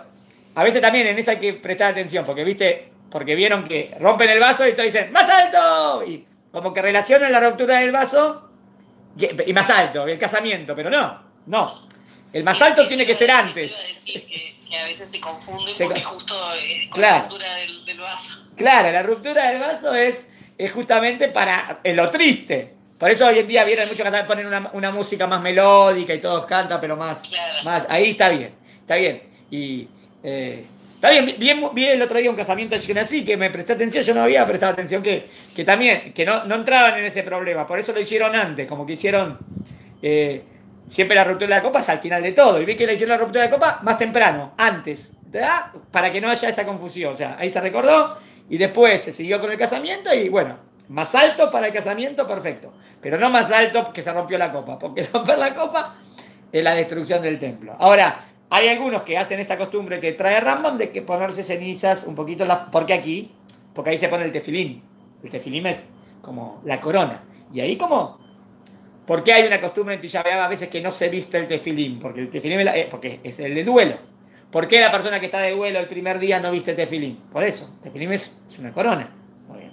a veces también en eso hay que prestar atención, porque viste, porque vieron que rompen el vaso y todos dicen, ¡más alto! Y como que relacionan la ruptura del vaso y más alto, el casamiento, pero no, no. El más alto tiene que ser antes. decir que, que a veces se confunde Se porque justo eh, con Claro. la del, del vaso. Claro, la ruptura del vaso es, es justamente para lo triste. Por eso hoy en día vienen muchos que ponen una, una música más melódica y todos cantan, pero más, Claro. más. Ahí está bien, está bien. Y eh, está bien, bien, vi el otro día un casamiento así que me presté atención, yo no había prestado atención que, que también, que no, no entraban en ese problema. Por eso lo hicieron antes, como que hicieron. eh, siempre la ruptura de la copa es al final de todo. Y vi que le hicieron la ruptura de la copa más temprano, antes. ¿verdad? Para que no haya esa confusión. O sea, ahí se recordó y después se siguió con el casamiento y bueno, más alto para el casamiento, perfecto. Pero no más alto que se rompió la copa, porque romper la copa es la destrucción del templo. Ahora, hay algunos que hacen esta costumbre que trae Rambam de que ponerse cenizas un poquito, la, porque aquí, porque ahí se pone el tefilín. El tefilín es como la corona. Y ahí como, ¿por qué hay una costumbre en Tisha a veces que no se viste el tefilín? Porque el tefilín es, la- eh, porque es el de duelo. ¿Por qué la persona que está de duelo el primer día no viste tefilín? Por eso, tefilín es, es una corona. Muy bien.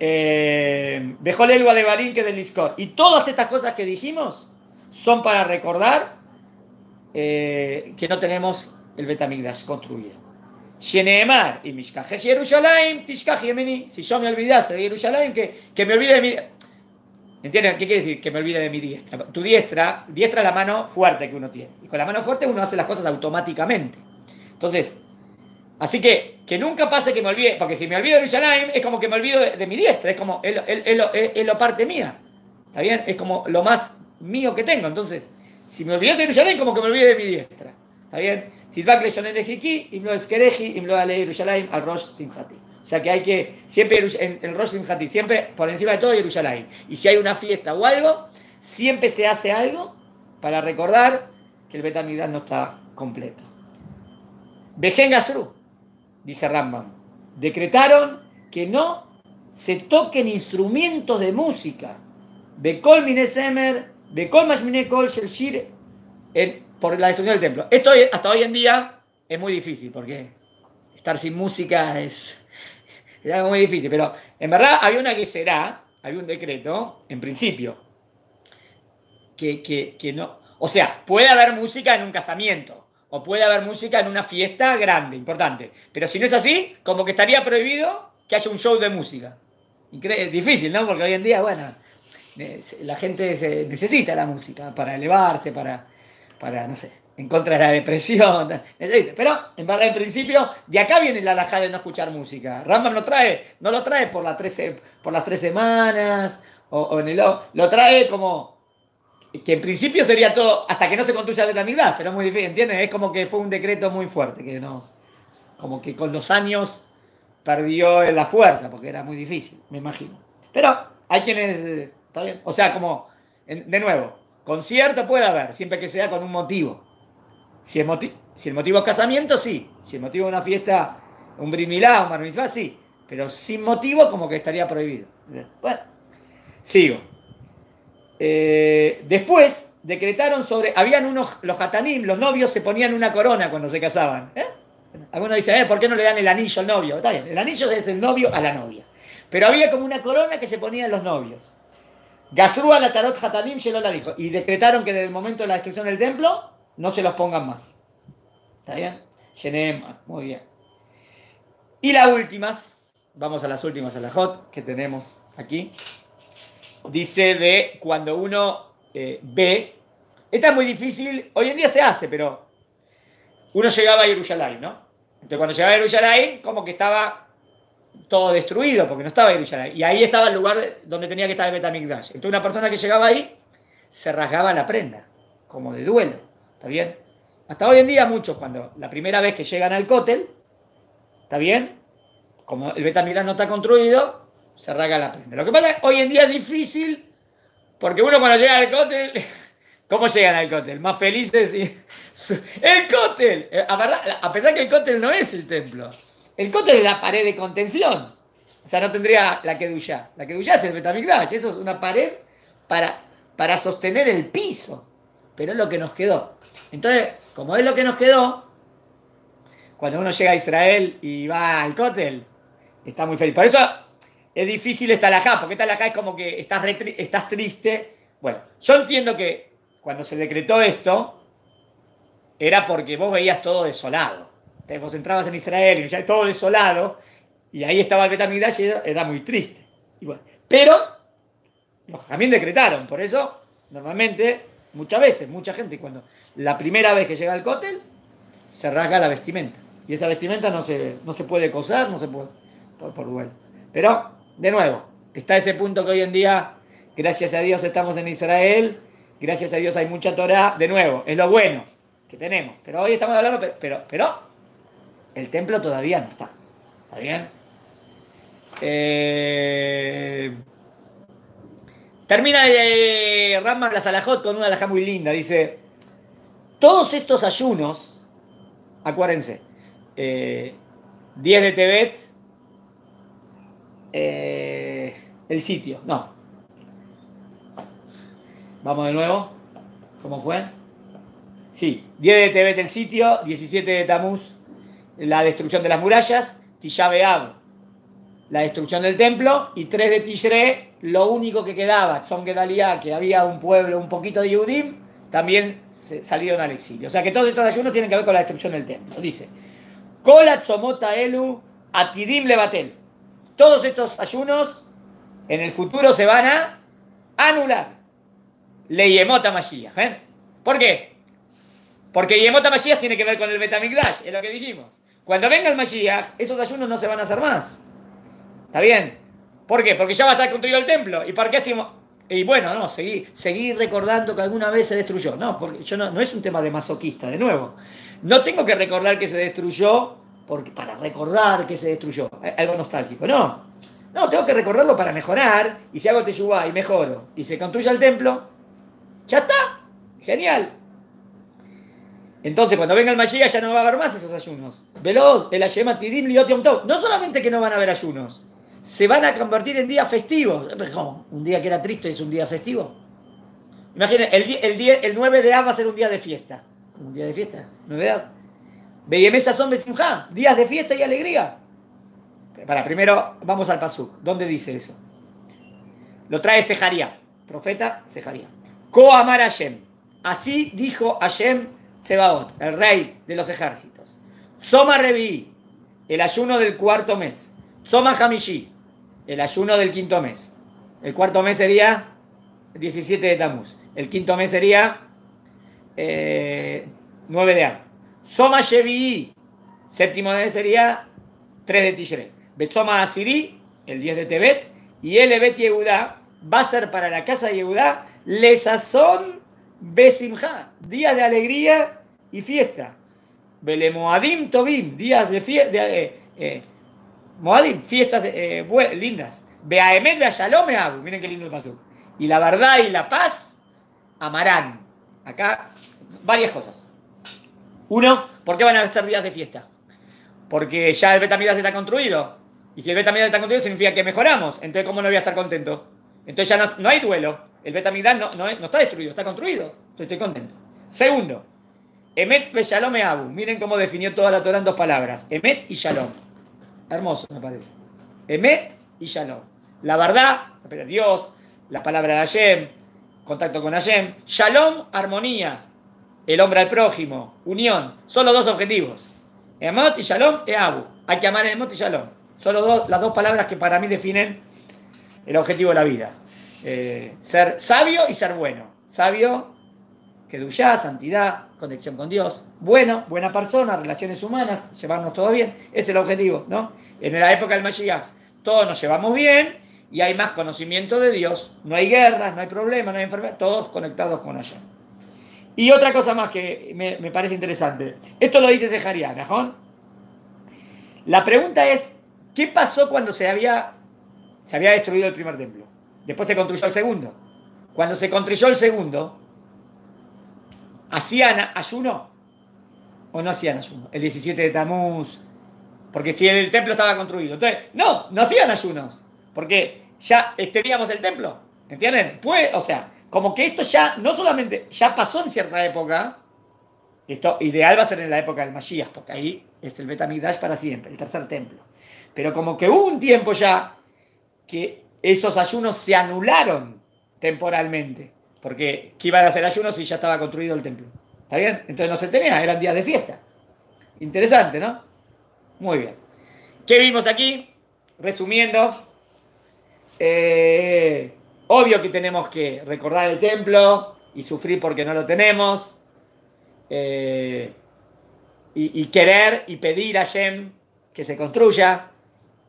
Eh, dejó de Barín que del Liscor. Y todas estas cosas que dijimos son para recordar eh, que no tenemos el Betamigdash construido. Sheneemar y Yerushalayim. Si yo me olvidase de Yerushalayim, que, que me olvide de mi. ¿Entienden? ¿Qué quiere decir? Que me olvide de mi diestra. Tu diestra, diestra es la mano fuerte que uno tiene. Y con la mano fuerte uno hace las cosas automáticamente. Entonces, así que que nunca pase que me olvide, porque si me olvido de Yerushalayim es como que me olvido de, mi diestra, es como, es, lo- es- es lo- parte mía. ¿Está bien? Es como lo más mío que tengo. Entonces, si me olvidé de Yerushalayim, como que me olvide de mi diestra. ¿Está bien? Tilbak le shonen ejiki, imlo eskereji, imlo ale Yerushalayim, al rosh simchati. O sea que hay que, siempre en el rosh simchati, siempre por encima de todo Yerushalayim. Y si hay una fiesta o algo, siempre se hace algo para recordar que el Betamigdash no está completo. Bejen Gasru, dice Rambam, decretaron que no se toquen instrumentos de música. Bekol Minesemer, Bekol Mashminekol Shel Shir, en- por la destrucción del templo. Esto hasta hoy en día es muy difícil, porque estar sin música es, es algo muy difícil. Pero en verdad había una que será, había un decreto, en principio, que, que- que no. O sea, puede haber música en un casamiento. O puede haber música en una fiesta grande, importante. Pero si no es así, como que estaría prohibido que haya un show de música. Difícil, ¿no? Porque hoy en día, bueno, eh, la gente necesita la música para elevarse, para, para, no sé, en contra de la depresión. Pero, en verdad, en principio, de acá viene la alajá de no escuchar música. Rambam no trae, no lo trae por, las tres, por las tres semanas, o, o en el, lo trae como que en principio sería todo hasta que no se construya la Betamigdash, pero es muy difícil, ¿entiendes? Es como que fue un decreto muy fuerte, que no, como que con los años perdió la fuerza, porque era muy difícil, me imagino. Pero hay quienes, eh, está bien, o sea, como, de nuevo, concierto puede haber, siempre que sea con un motivo. Si el, moti- si el motivo es casamiento, sí. Si el motivo es una fiesta, un brimilá, un bar mitzvah, sí. Pero sin motivo, como que estaría prohibido. Bueno, sigo. Eh, después decretaron sobre. Habían unos. Los hatanim, los novios se ponían una corona cuando se casaban. ¿eh? Algunos dicen, eh, ¿por qué no le dan el anillo al novio? Está bien, el anillo es del novio a la novia. Pero había como una corona que se ponían los novios. Gazrúa la tarot hatanim llenó la dijo. Y decretaron que desde el momento de la destrucción del templo no se los pongan más. ¿Está bien? Llenem, muy bien. Y las últimas, vamos a las últimas a la hot que tenemos aquí. Dice de cuando uno eh, ve, esta es muy difícil, hoy en día se hace, pero uno llegaba a Jerusalén, ¿no? Entonces cuando llegaba a Jerusalén, como que estaba todo destruido, porque no estaba Jerusalén. Y ahí estaba el lugar donde tenía que estar el Betamigdash. Entonces una persona que llegaba ahí se rasgaba la prenda, como de duelo. ¿Está bien? Hasta hoy en día muchos, cuando la primera vez que llegan al cótel, ¿está bien? Como el Betamigdash no está construido, se rasga la prenda. Lo que pasa es que hoy en día es difícil, porque uno cuando llega al cótel, ¿cómo llegan al cótel? Más felices y... ¡El cótel! A, verdad, a pesar que el cótel no es el templo. El cótel es la pared de contención. O sea, no tendría la Kedushá. La Kedushá es el Betamigdash. Eso es una pared para, para sostener el piso. Pero es lo que nos quedó. Entonces, como es lo que nos quedó, cuando uno llega a Israel y va al cótel, está muy feliz. Por eso es difícil esta alajá, porque esta alajá es como que estás, estás triste. Bueno, yo entiendo que cuando se decretó esto, era porque vos veías todo desolado. Entonces, vos entrabas en Israel y ya todo desolado, y ahí estaba el Betamigdash y era muy triste. Y pero también decretaron, por eso normalmente, muchas veces, mucha gente cuando la primera vez que llega al cótel, se rasga la vestimenta. Y esa vestimenta no se, no se puede coser, no se puede, por, por duelo. Pero, de nuevo, está ese punto que hoy en día, gracias a Dios, estamos en Israel, gracias a Dios hay mucha Torah, de nuevo, es lo bueno que tenemos. Pero hoy estamos hablando, pero, pero, pero el templo todavía no está. ¿Está bien? Eh, termina de Rama la Salahot con una alhaja muy linda. Dice: Todos estos ayunos, acuérdense, eh, 10 de Tebet, eh, el sitio, no. Vamos de nuevo. ¿Cómo fue? Sí, 10 de Tebet el sitio, 17 de Tamuz la destrucción de las murallas, Tisha la destrucción del templo y 3 de Tishre lo único que quedaba, Son Gedalia, que había un pueblo, un poquito de Yehudim, también se salieron al exilio. O sea que todos estos ayunos tienen que ver con la destrucción del templo. Dice, Kola Tzomota Elu Atidim Levatel. Todos estos ayunos en el futuro se van a anular. Leyemota Mashiach. ¿eh? ¿Por qué? Porque Yemota Mashiach tiene que ver con el Betamigdash, es lo que dijimos. Cuando venga el Mashiach, esos ayunos no se van a hacer más. ¿Está bien? ¿Por qué? Porque ya va a estar construido el templo. ¿Y por qué hacemos? Y bueno, no, seguir seguí recordando que alguna vez se destruyó. No, porque yo no, no es un tema de masoquista, de nuevo. No tengo que recordar que se destruyó porque, para recordar que se destruyó. Algo nostálgico. No. No, tengo que recordarlo para mejorar. Y si hago teyubá y mejoro y se construye el templo, ya está. Genial. Entonces, cuando venga el Mashiach ya no va a haber más esos ayunos. Veloz, el Ayema Tidim Liot Yom. No solamente que no van a haber ayunos, se van a convertir en días festivos. ¿Cómo? ¿Un día que era triste es un día festivo? Imaginen, el, el, el 9 de Av va a ser un día de fiesta. ¿Un día de fiesta? 9 de Av. Beyemesa son Besimha, días de fiesta y alegría. Para, primero vamos al Pasuk. ¿Dónde dice eso? Lo trae Sejaría, profeta Sejaría. Ko Amar Hashem. Así dijo Hashem Sebaot, el rey de los ejércitos. Soma Revi, el ayuno del cuarto mes. Soma Hamishi, el ayuno del quinto mes. El cuarto mes sería 17 de Tamuz. El quinto mes sería 9 eh, de Av. Soma Shevi, séptimo mes sería 3 de Tishrei. Betsoma Asiri, el 10 de Tebet. Y el Bet Yehudá va a ser para la casa de Yehudá lesazón Besimha, días de alegría y fiesta. Belemoadim Tobim, días de fiesta. Eh, eh, Moadim, fiestas eh, lindas. Beaemet Beashalom Meabu, miren qué lindo el pasuk. Y la verdad y la paz amarán. Acá, varias cosas. Uno, ¿por qué van a ser días de fiesta? Porque ya el Betamidas está construido. Y si el Betamidas está construido significa que mejoramos. Entonces, ¿cómo no voy a estar contento? Entonces ya no, hay duelo. El Betamigdash no, no, no, está destruido, está construido. Entonces estoy contento. Segundo, Emet ve Shalom Abu. Miren cómo definió toda la Torah en dos palabras. Emet y Shalom. Hermoso, me parece. Emet y Shalom. La verdad, Dios, la palabra de Hashem, contacto con Hashem. Shalom, armonía. El hombre al prójimo, unión. Solo dos objetivos. Emot y Shalom e Abu. Hay que amar a Emot y Shalom. Solo dos, las dos palabras que para mí definen el objetivo de la vida. Eh, ser sabio y ser bueno. Sabio, que duya, santidad, conexión con Dios. Bueno, buena persona, relaciones humanas, llevarnos todo bien. Es el objetivo, ¿no? En la época del Mashiach, todos nos llevamos bien y hay más conocimiento de Dios. No hay guerras, no hay problemas, no hay enfermedades, todos conectados con allá. Y otra cosa más que me, me parece interesante. Esto lo dice Zeharia, ¿no? La pregunta es, ¿qué pasó cuando se había, se había destruido el primer templo? Después se construyó el segundo. Cuando se construyó el segundo, ¿hacían ayuno o no hacían ayuno? El 17 de Tamuz. Porque si el templo estaba construido. Entonces, no, no hacían ayunos. Porque ya teníamos el templo. ¿Entienden? Pues, o sea, como que esto ya, no solamente, ya pasó en cierta época. Esto ideal va a ser en la época del Mashiach, porque ahí es el Betamigdash para siempre, el tercer templo. Pero como que hubo un tiempo ya que esos ayunos se anularon temporalmente. Porque ¿qué iban a hacer ayuno si ya estaba construido el templo? ¿Está bien? Entonces no se tenía, eran días de fiesta. Interesante, ¿no? Muy bien. ¿Qué vimos aquí? Resumiendo, eh, obvio que tenemos que recordar el templo y sufrir porque no lo tenemos. Eh, y, y querer y pedir a Shem que se construya.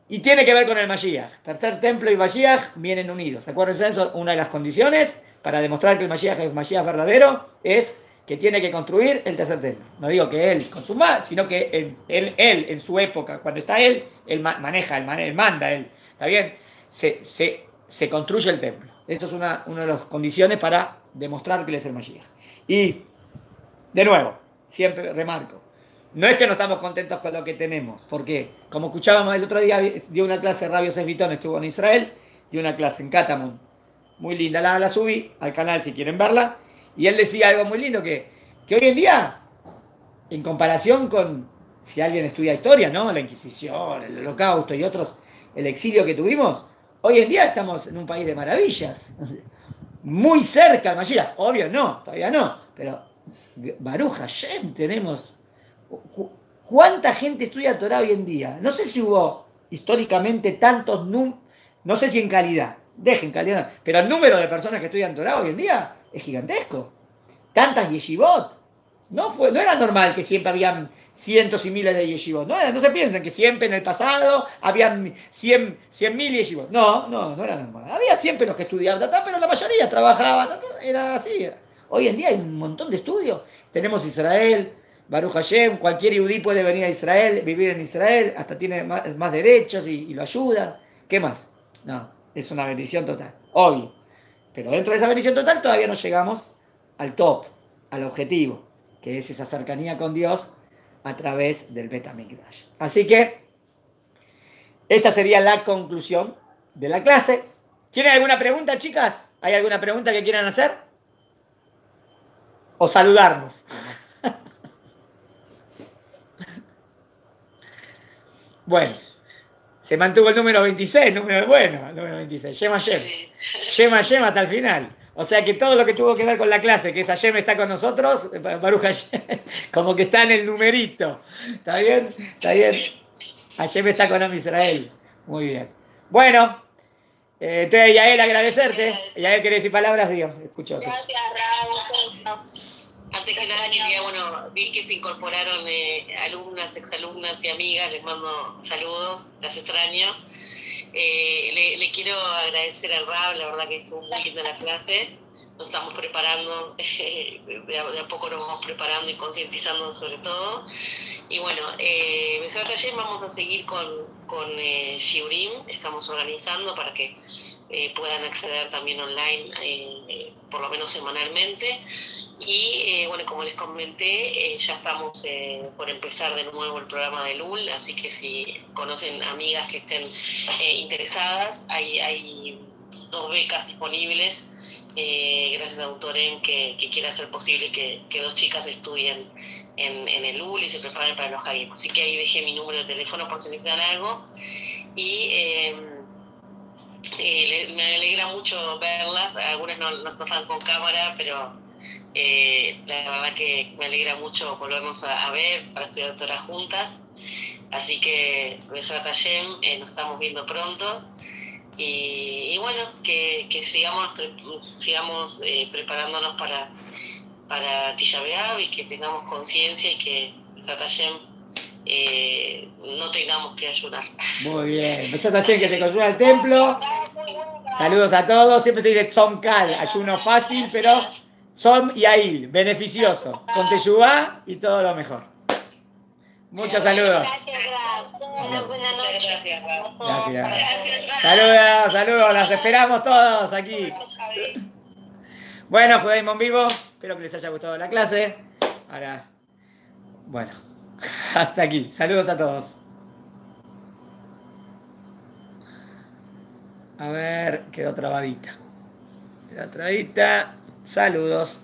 Y tiene que ver con el Mashiach. Tercer templo y Mashiach vienen unidos. Acuérdense de eso, una de las condiciones para demostrar que el Mashiach es Mashiach verdadero es que tiene que construir el tercer templo. No digo que él consuma, sino que él, él, él, en su época, cuando está él, él maneja, él, manda, él. ¿Está bien? Se, se, se construye el templo. Esto es una, una de las condiciones para demostrar que él es el Mashiach. Y, de nuevo, siempre remarco, no es que no estamos contentos con lo que tenemos, porque como escuchábamos el otro día, dio una clase Rabio Sesvitón, estuvo en Israel, dio una clase en Catamón, muy linda, la, subí al canal si quieren verla, y él decía algo muy lindo, que, que hoy en día, en comparación con si alguien estudia historia, ¿no? La Inquisición, el Holocausto y otros, el exilio que tuvimos, hoy en día estamos en un país de maravillas, muy cerca al Mashiach, obvio no, todavía no, pero Baruch Hashem tenemos ¿Cuánta gente estudia Torah hoy en día? No sé si hubo históricamente tantos, no sé si en calidad, dejen calidad, pero el número de personas que estudian Torah hoy en día es gigantesco. Tantas yeshivot. No, fue, no era normal que siempre habían cientos y miles de yeshivot. No, no se piensen que siempre en el pasado habían cien, cien mil yeshivot. No, no, no era normal. Había siempre los que estudiaban, pero la mayoría trabajaba, era así. Hoy en día hay un montón de estudios. Tenemos Israel, Baruch Hashem, cualquier yudí puede venir a Israel, vivir en Israel, hasta tiene más, derechos y, lo ayudan. ¿Qué más? No, es una bendición total, obvio. Pero dentro de esa bendición total todavía no llegamos al top, al objetivo, que es esa cercanía con Dios a través del Betamigdash. Así que esta sería la conclusión de la clase. ¿Tienen alguna pregunta, chicas? ¿Hay alguna pregunta que quieran hacer? O saludarnos. Bueno, se mantuvo el número 26, número bueno, el número 26. Yema Yem. Yema Yem hasta el final. O sea que todo lo que tuvo que ver con la clase, que esa Yem está con nosotros, Hashem, como que está en el numerito. ¿Está bien? ¿Está bien? Hashem está con Am Israel. Muy bien. Bueno, eh, entonces Yael, agradecerte. Yael, ¿quiere decir palabras? Dios, escucho. Gracias, Raúl. Antes que nada quería, bueno, vi que se incorporaron eh, alumnas, exalumnas y amigas, les mando saludos, las extraño. Eh, le, le, quiero agradecer al Rab, la verdad que estuvo muy linda la clase. Nos estamos preparando, de, a, de, a, poco nos vamos preparando y concientizando sobre todo. Y bueno, eh, taller vamos a seguir con, con eh, Shiurim, estamos organizando para que eh, puedan acceder también online, eh, por lo menos semanalmente. Y eh, bueno, como les comenté, ya estamos por empezar de nuevo el programa de LUL, así que si conocen amigas que estén interesadas, hay, hay dos becas disponibles. gracias a Autoren que, que quiere hacer posible que, que dos chicas estudien en, en, el UL y se preparen para los Hagim. Así que ahí dejé mi número de teléfono por si necesitan algo. Y eh, me alegra mucho verlas, algunas no, no están con cámara, pero eh, la verdad que me alegra mucho volvernos a, ver para estudiar todas juntas. Así que, Besat Hashem, eh, nos estamos viendo pronto. Y, bueno, que, que, sigamos, sigamos eh, preparándonos para, para Tisha y que tengamos conciencia y que Besat Hashem eh, no tengamos que ayunar. Muy bien. Besat Hashem, que te construya el templo. Saludos a todos. Siempre se dice Tzom Kal, ayuno fácil, pero Tzom y Ail, beneficioso. Con Teshuvah y todo lo mejor. Muchos saludos. Gracias, Buenas noches. Gracias. Saludos, saludos. Las esperamos todos aquí. Bueno, Judaísmo en vivo. Espero que les haya gustado la clase. Ahora, bueno, hasta aquí. Saludos a todos. A ver, quedó trabadita. Quedó trabadita. Saludos.